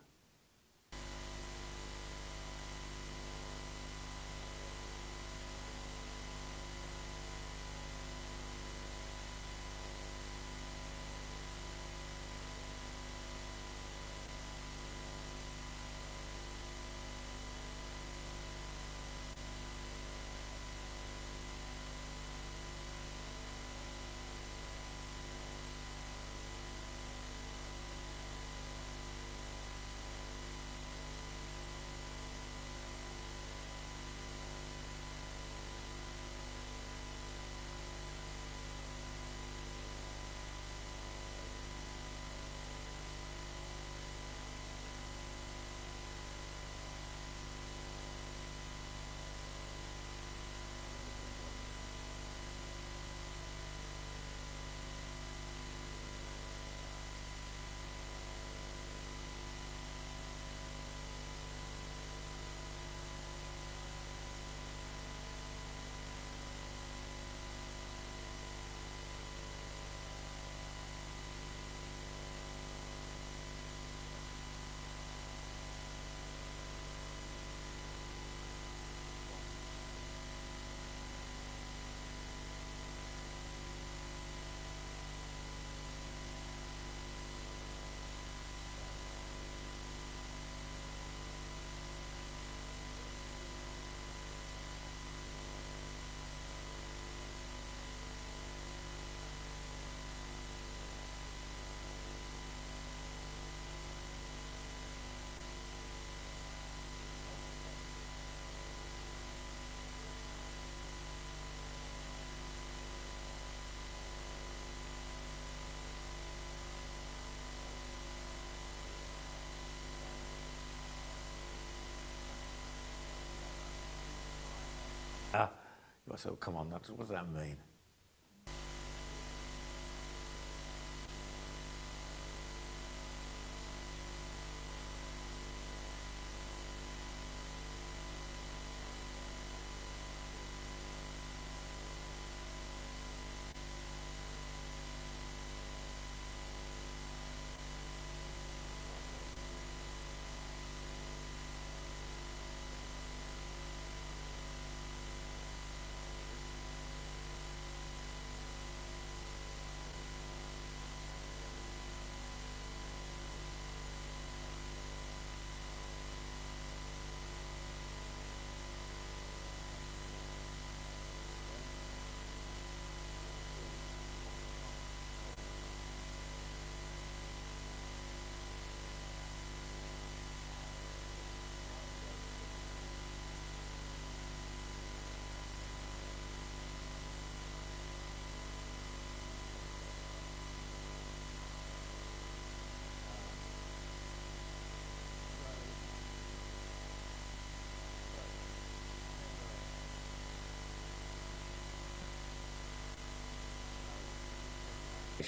I said, come on, what does that mean?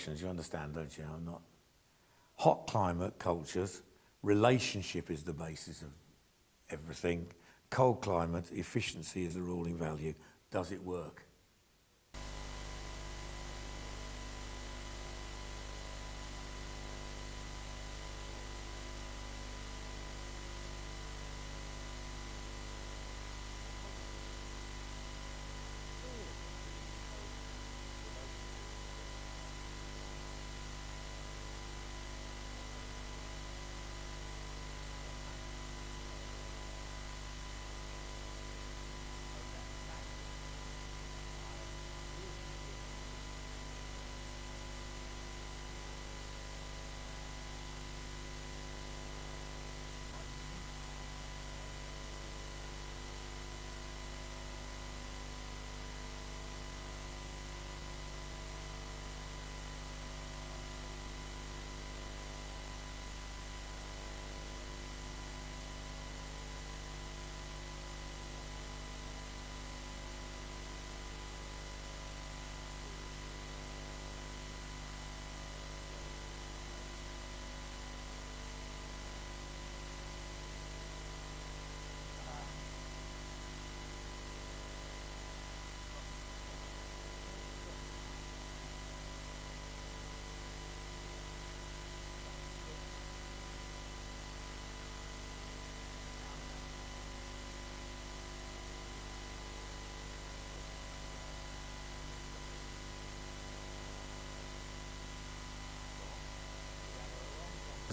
You understand, don't you? I'm not. Hot climate cultures, relationship is the basis of everything. Cold climate, efficiency is the ruling value. Does it work?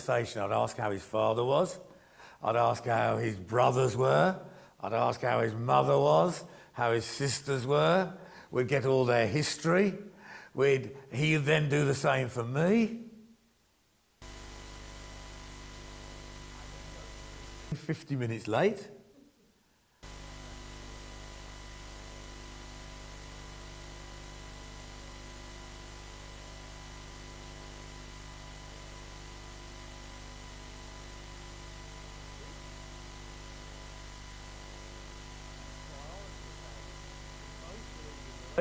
Conversation. I'd ask how his father was. I'd ask how his brothers were. I'd ask how his mother was, how his sisters were. We'd get all their history. We'd, he'd then do the same for me. 50 minutes late.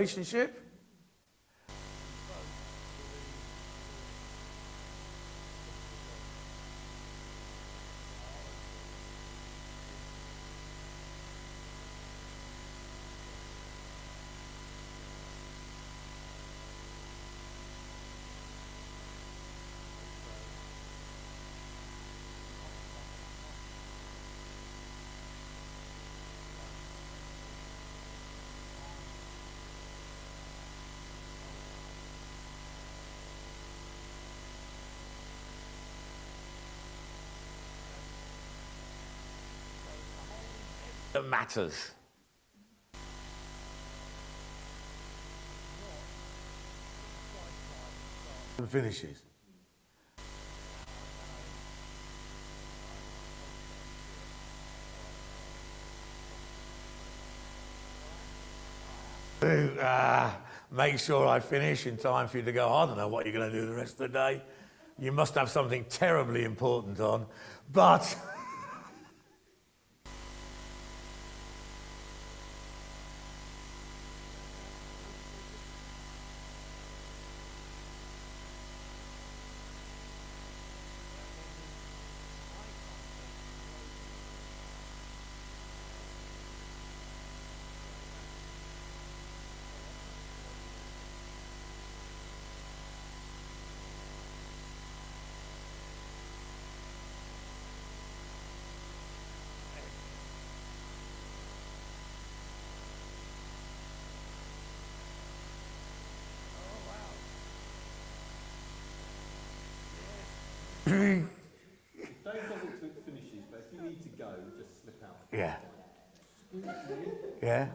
Relationship. That matters. And finishes. To uh, make sure I finish in time for you to go. I don't know what you're going to do the rest of the day. You must have something terribly important on, but. Dave doesn't think finishes, but if you need to go, just slip out. Yeah. Yeah.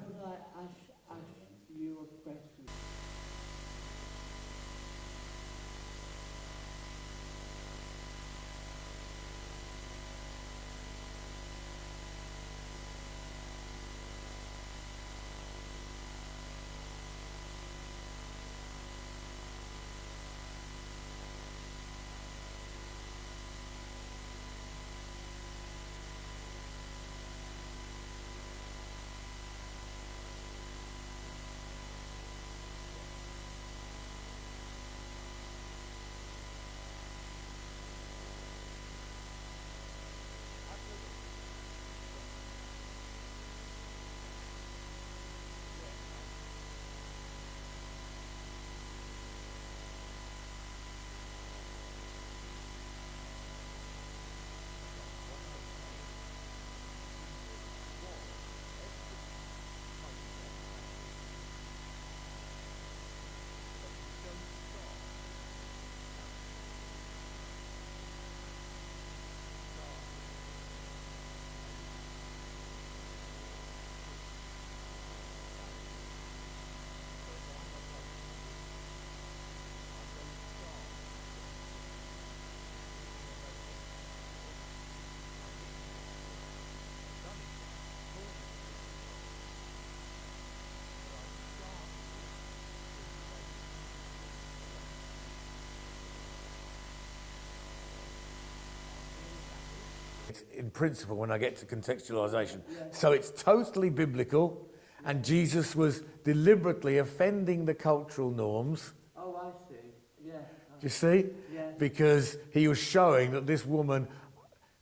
In principle when I get to contextualization. So it's totally biblical, and Jesus was deliberately offending the cultural norms. Oh, I see. Yeah. Do you see? Yes. Because he was showing that this woman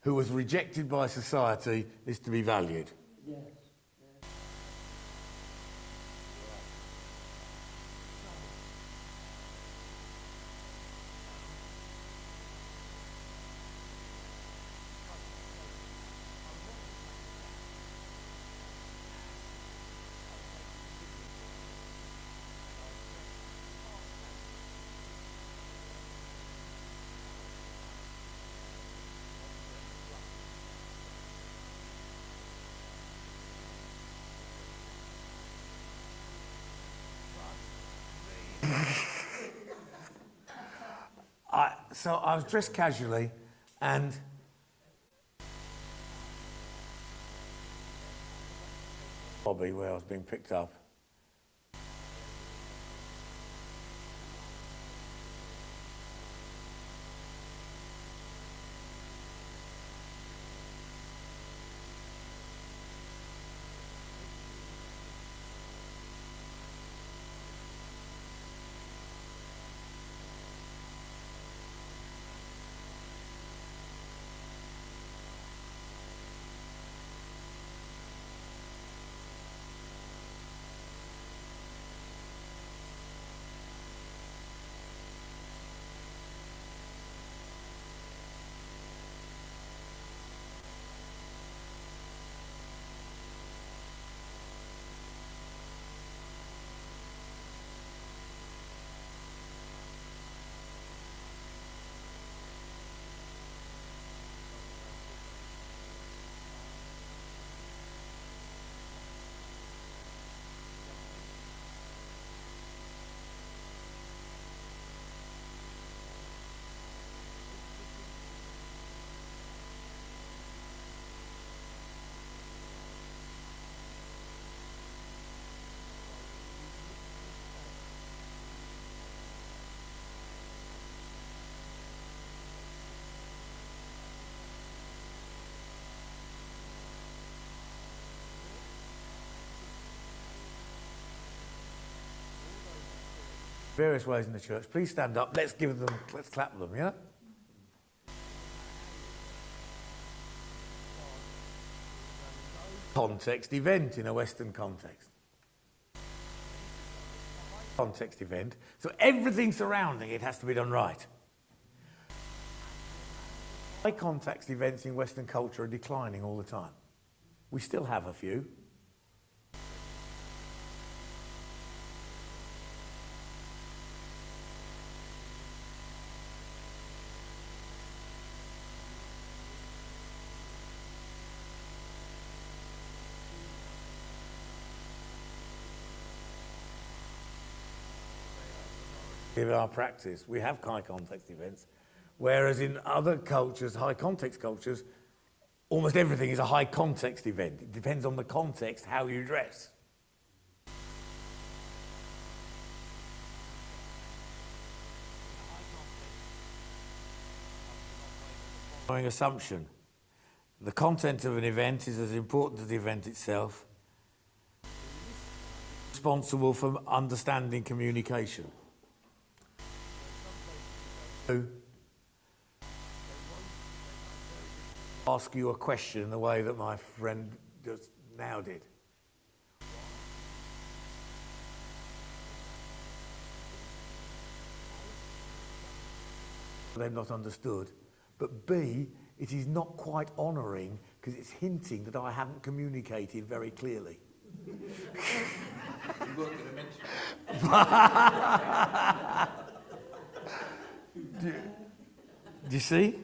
who was rejected by society is to be valued. Yes. I, so I was dressed casually, and Bobby, where I was being picked up. Various ways in the church. Please stand up. Let's give them, let's clap them, yeah? Context event in a Western context. Context event. So everything surrounding it has to be done right. High context events in Western culture are declining all the time. We still have a few. Our practice. We have high context events, whereas in other cultures, high context cultures, almost everything is a high context event. It depends on the context, how you dress. Assumption. The content of an event is as important as the event itself. Responsible for understanding communication. Ask you a question in the way that my friend just now did. They've not understood. But B, it is not quite honouring because it's hinting that I haven't communicated very clearly. do, do you see?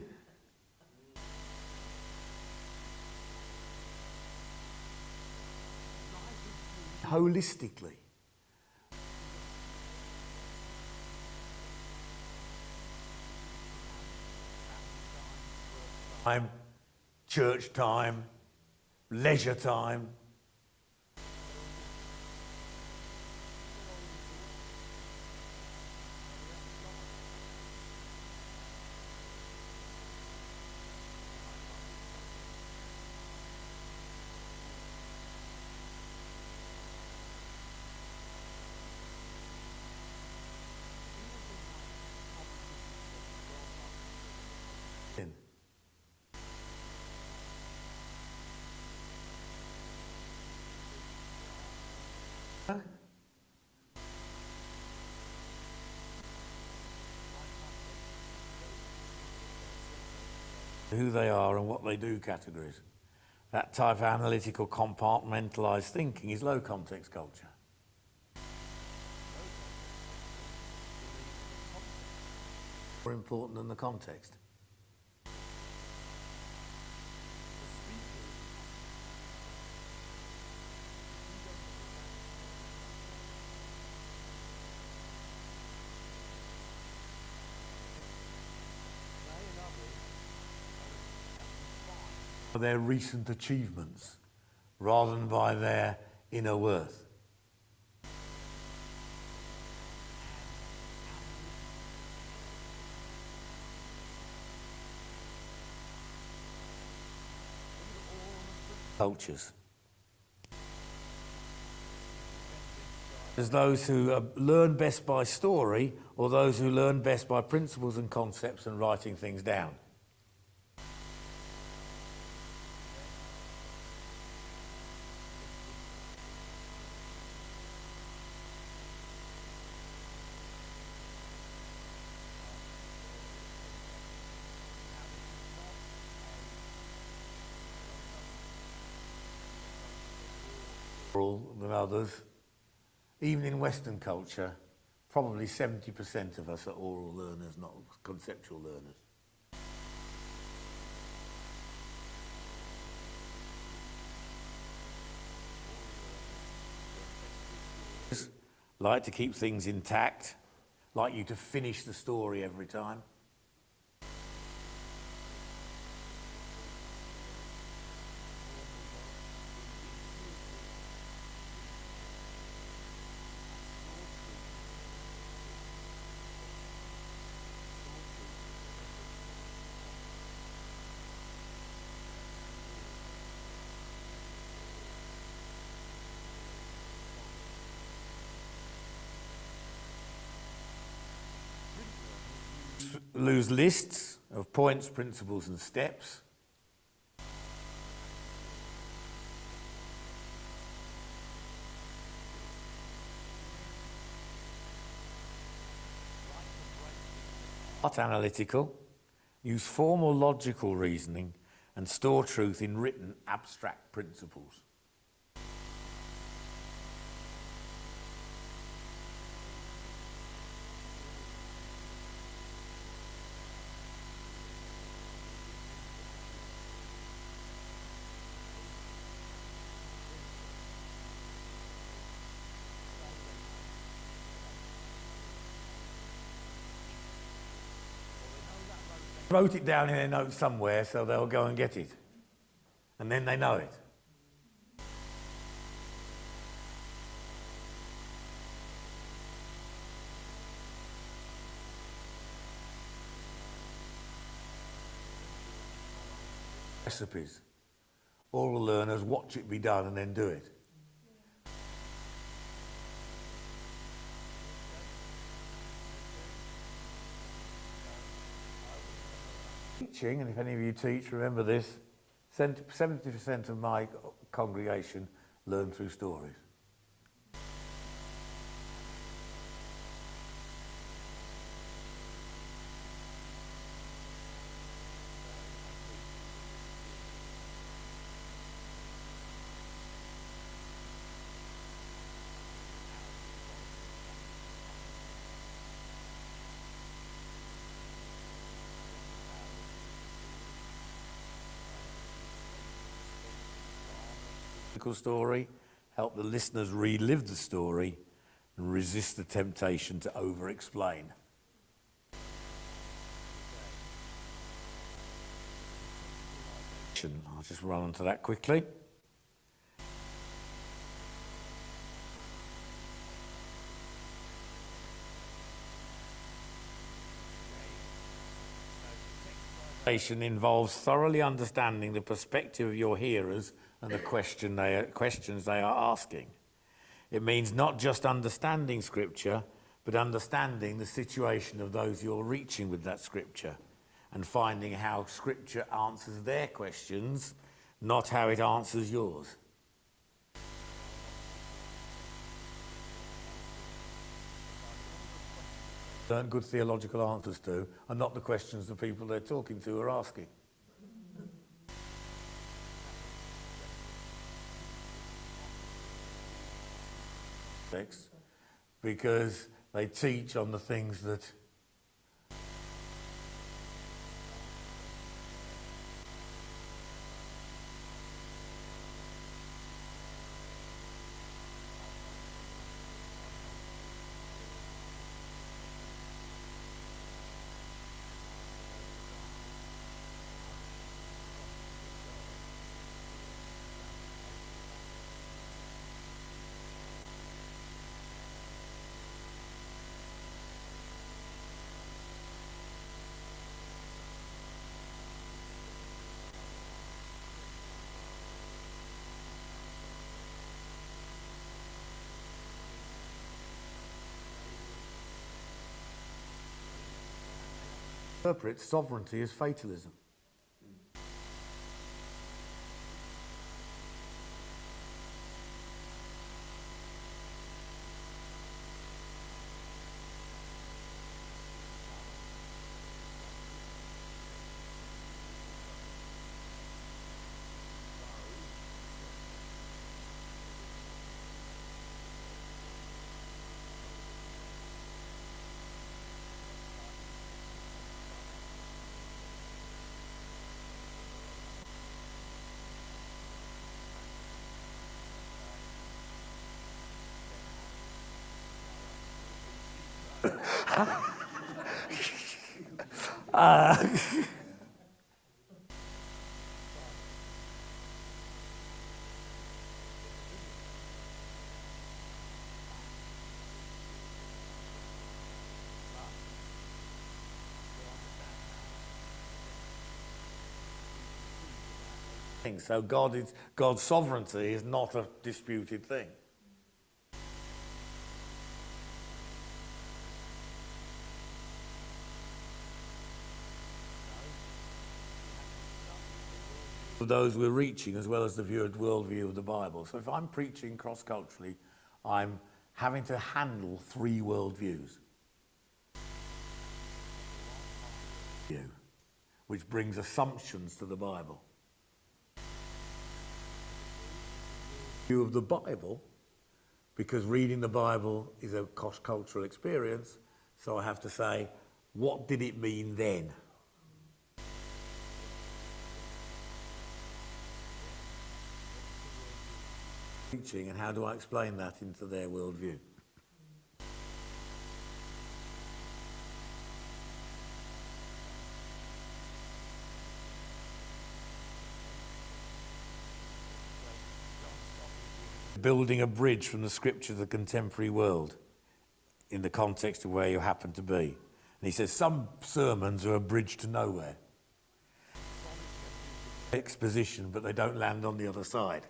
Holistically. Time, church time, leisure time. Who they are and what they do categories. That type of analytical compartmentalized thinking is low context culture. More important than the context. Their recent achievements rather than by their inner worth. Cultures. There's those who learn best by story or those who learn best by principles and concepts and writing things down. Than others. Even in Western culture, probably 70% of us are oral learners, not conceptual learners. Like to keep things intact, like you to finish the story every time. Lose lists of points, principles, and steps. Not analytical, use formal logical reasoning, and store truth in written abstract principles. Wrote it down in their notes somewhere so they'll go and get it. And then they know it. Recipes. Oral learners watch it be done and then do it. Teaching, and if any of you teach, remember this 70% of my congregation learn through stories. Story, help the listeners relive the story, and resist the temptation to over explain. I'll just run on to that quickly. involves thoroughly understanding the perspective of your hearers and the question they questions they are asking. It means not just understanding Scripture, but understanding the situation of those you're reaching with that Scripture and finding how Scripture answers their questions, not how it answers yours. Good theological answers to, and not the questions the people they're talking to are asking. Because they teach on the things that interpret sovereignty as fatalism. Uh, So God is, God's sovereignty is not a disputed thing. Of those we're reaching as well as the view, worldview of the Bible. So if I'm preaching cross-culturally, I'm having to handle three worldviews. Which brings assumptions to the Bible. View of the Bible, because reading the Bible is a cross-cultural experience, so I have to say, what did it mean then? Teaching and how do I explain that into their worldview? Building a bridge from the scripture to the contemporary world in the context of where you happen to be. And he says some sermons are a bridge to nowhere. Exposition, but they don't land on the other side.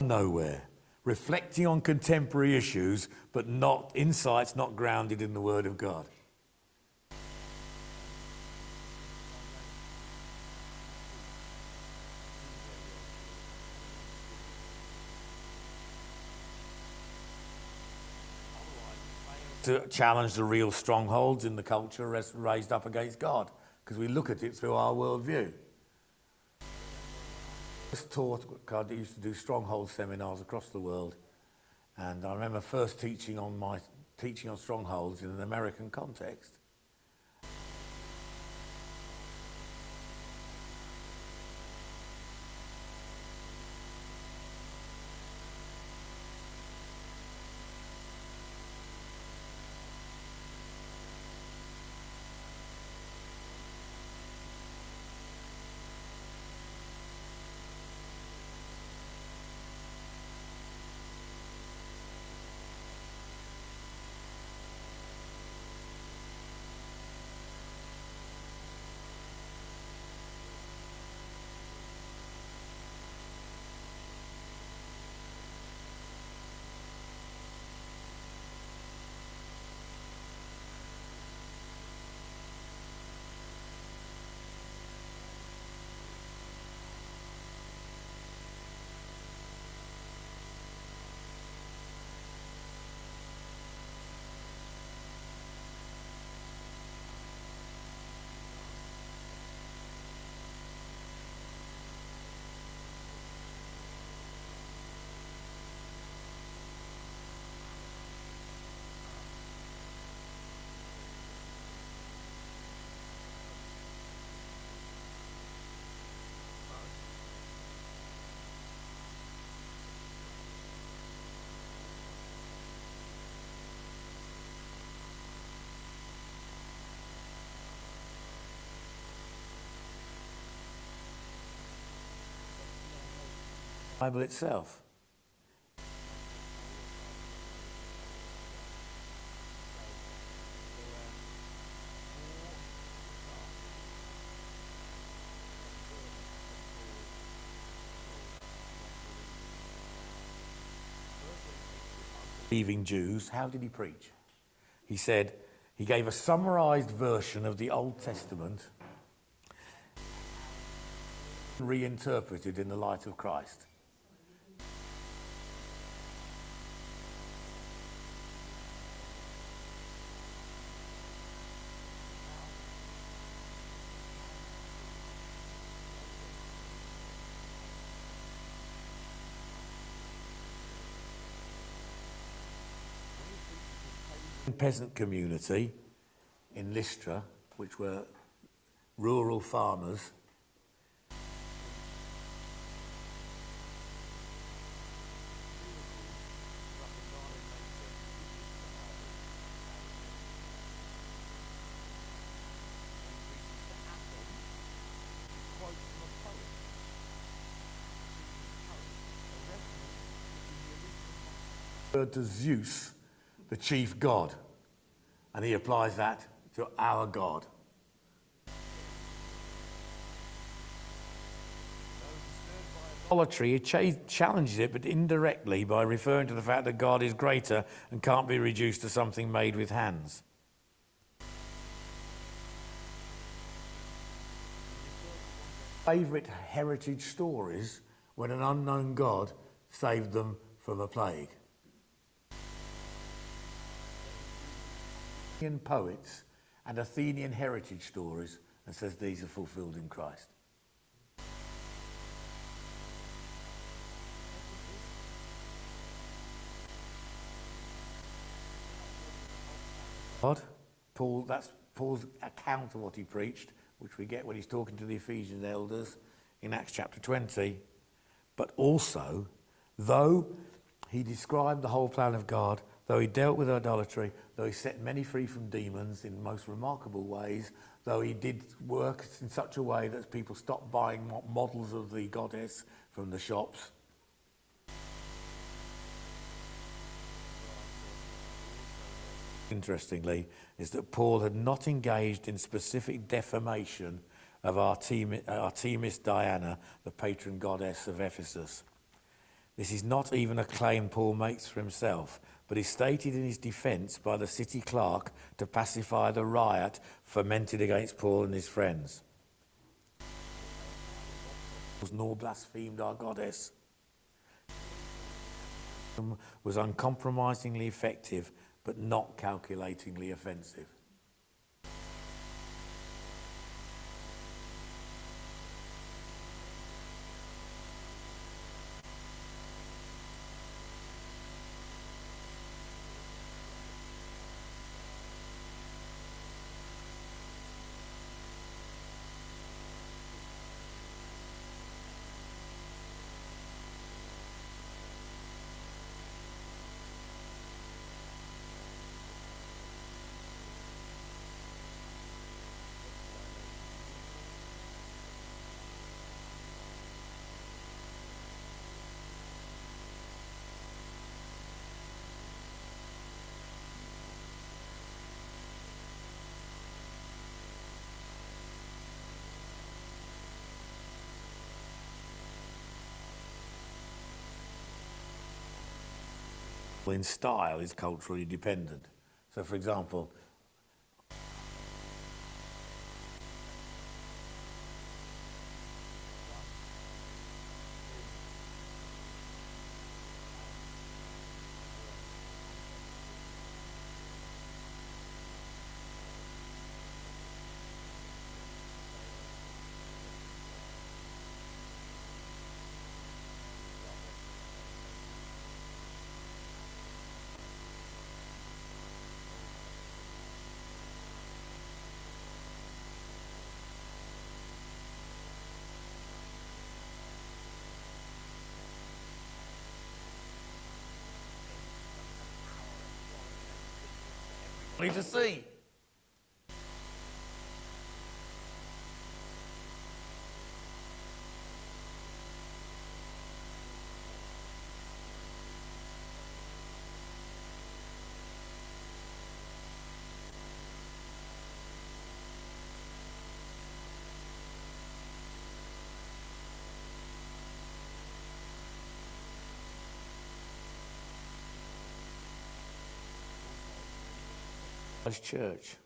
Nowhere, reflecting on contemporary issues, but not insights not grounded in the Word of God. to challenge the real strongholds in the culture raised up against God, because we look at it through our worldview was taught, God used to do stronghold seminars across the world, and I remember first teaching on my teaching on strongholds in an American context. Bible itself. Believing Jews, how did he preach? He said, he gave a summarized version of the Old Testament reinterpreted in the light of Christ. Peasant community in Lystra, which were rural farmers, to Zeus, the chief god. And he applies that to our God. Idolatry, he challenges it, but indirectly by referring to the fact that God is greater and can't be reduced to something made with hands. Favourite heritage stories when an unknown God saved them from a plague. Athenian poets and Athenian heritage stories and says these are fulfilled in Christ. God, Paul, that's Paul's account of what he preached, which we get when he's talking to the Ephesian elders in Acts chapter 20. But also, though he described the whole plan of God, though he dealt with idolatry, though he set many free from demons in most remarkable ways, though he did work in such a way that people stopped buying models of the goddess from the shops. Interestingly, is that Paul had not engaged in specific defamation of uh, Artemis Diana, the patron goddess of Ephesus. This is not even a claim Paul makes for himself, but is stated in his defence by the city clerk to pacify the riot fomented against Paul and his friends. Nor blasphemed our goddess. Was uncompromisingly effective, but not calculatingly offensive. In style is culturally dependent. So, for example, to see. As church.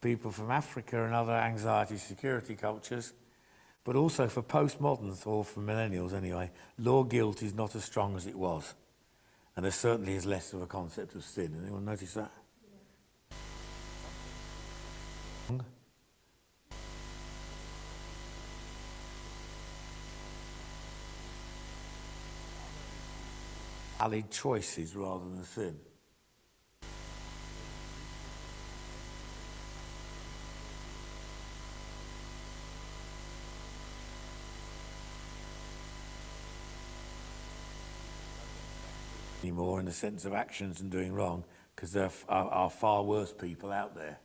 People from Africa and other anxiety security cultures, but also for postmoderns or for millennials anyway, law guilt is not as strong as it was. And there certainly is less of a concept of sin. Anyone notice that? Valid choices rather than sin. Anymore in the sense of actions and doing wrong, because there are, are far worse people out there.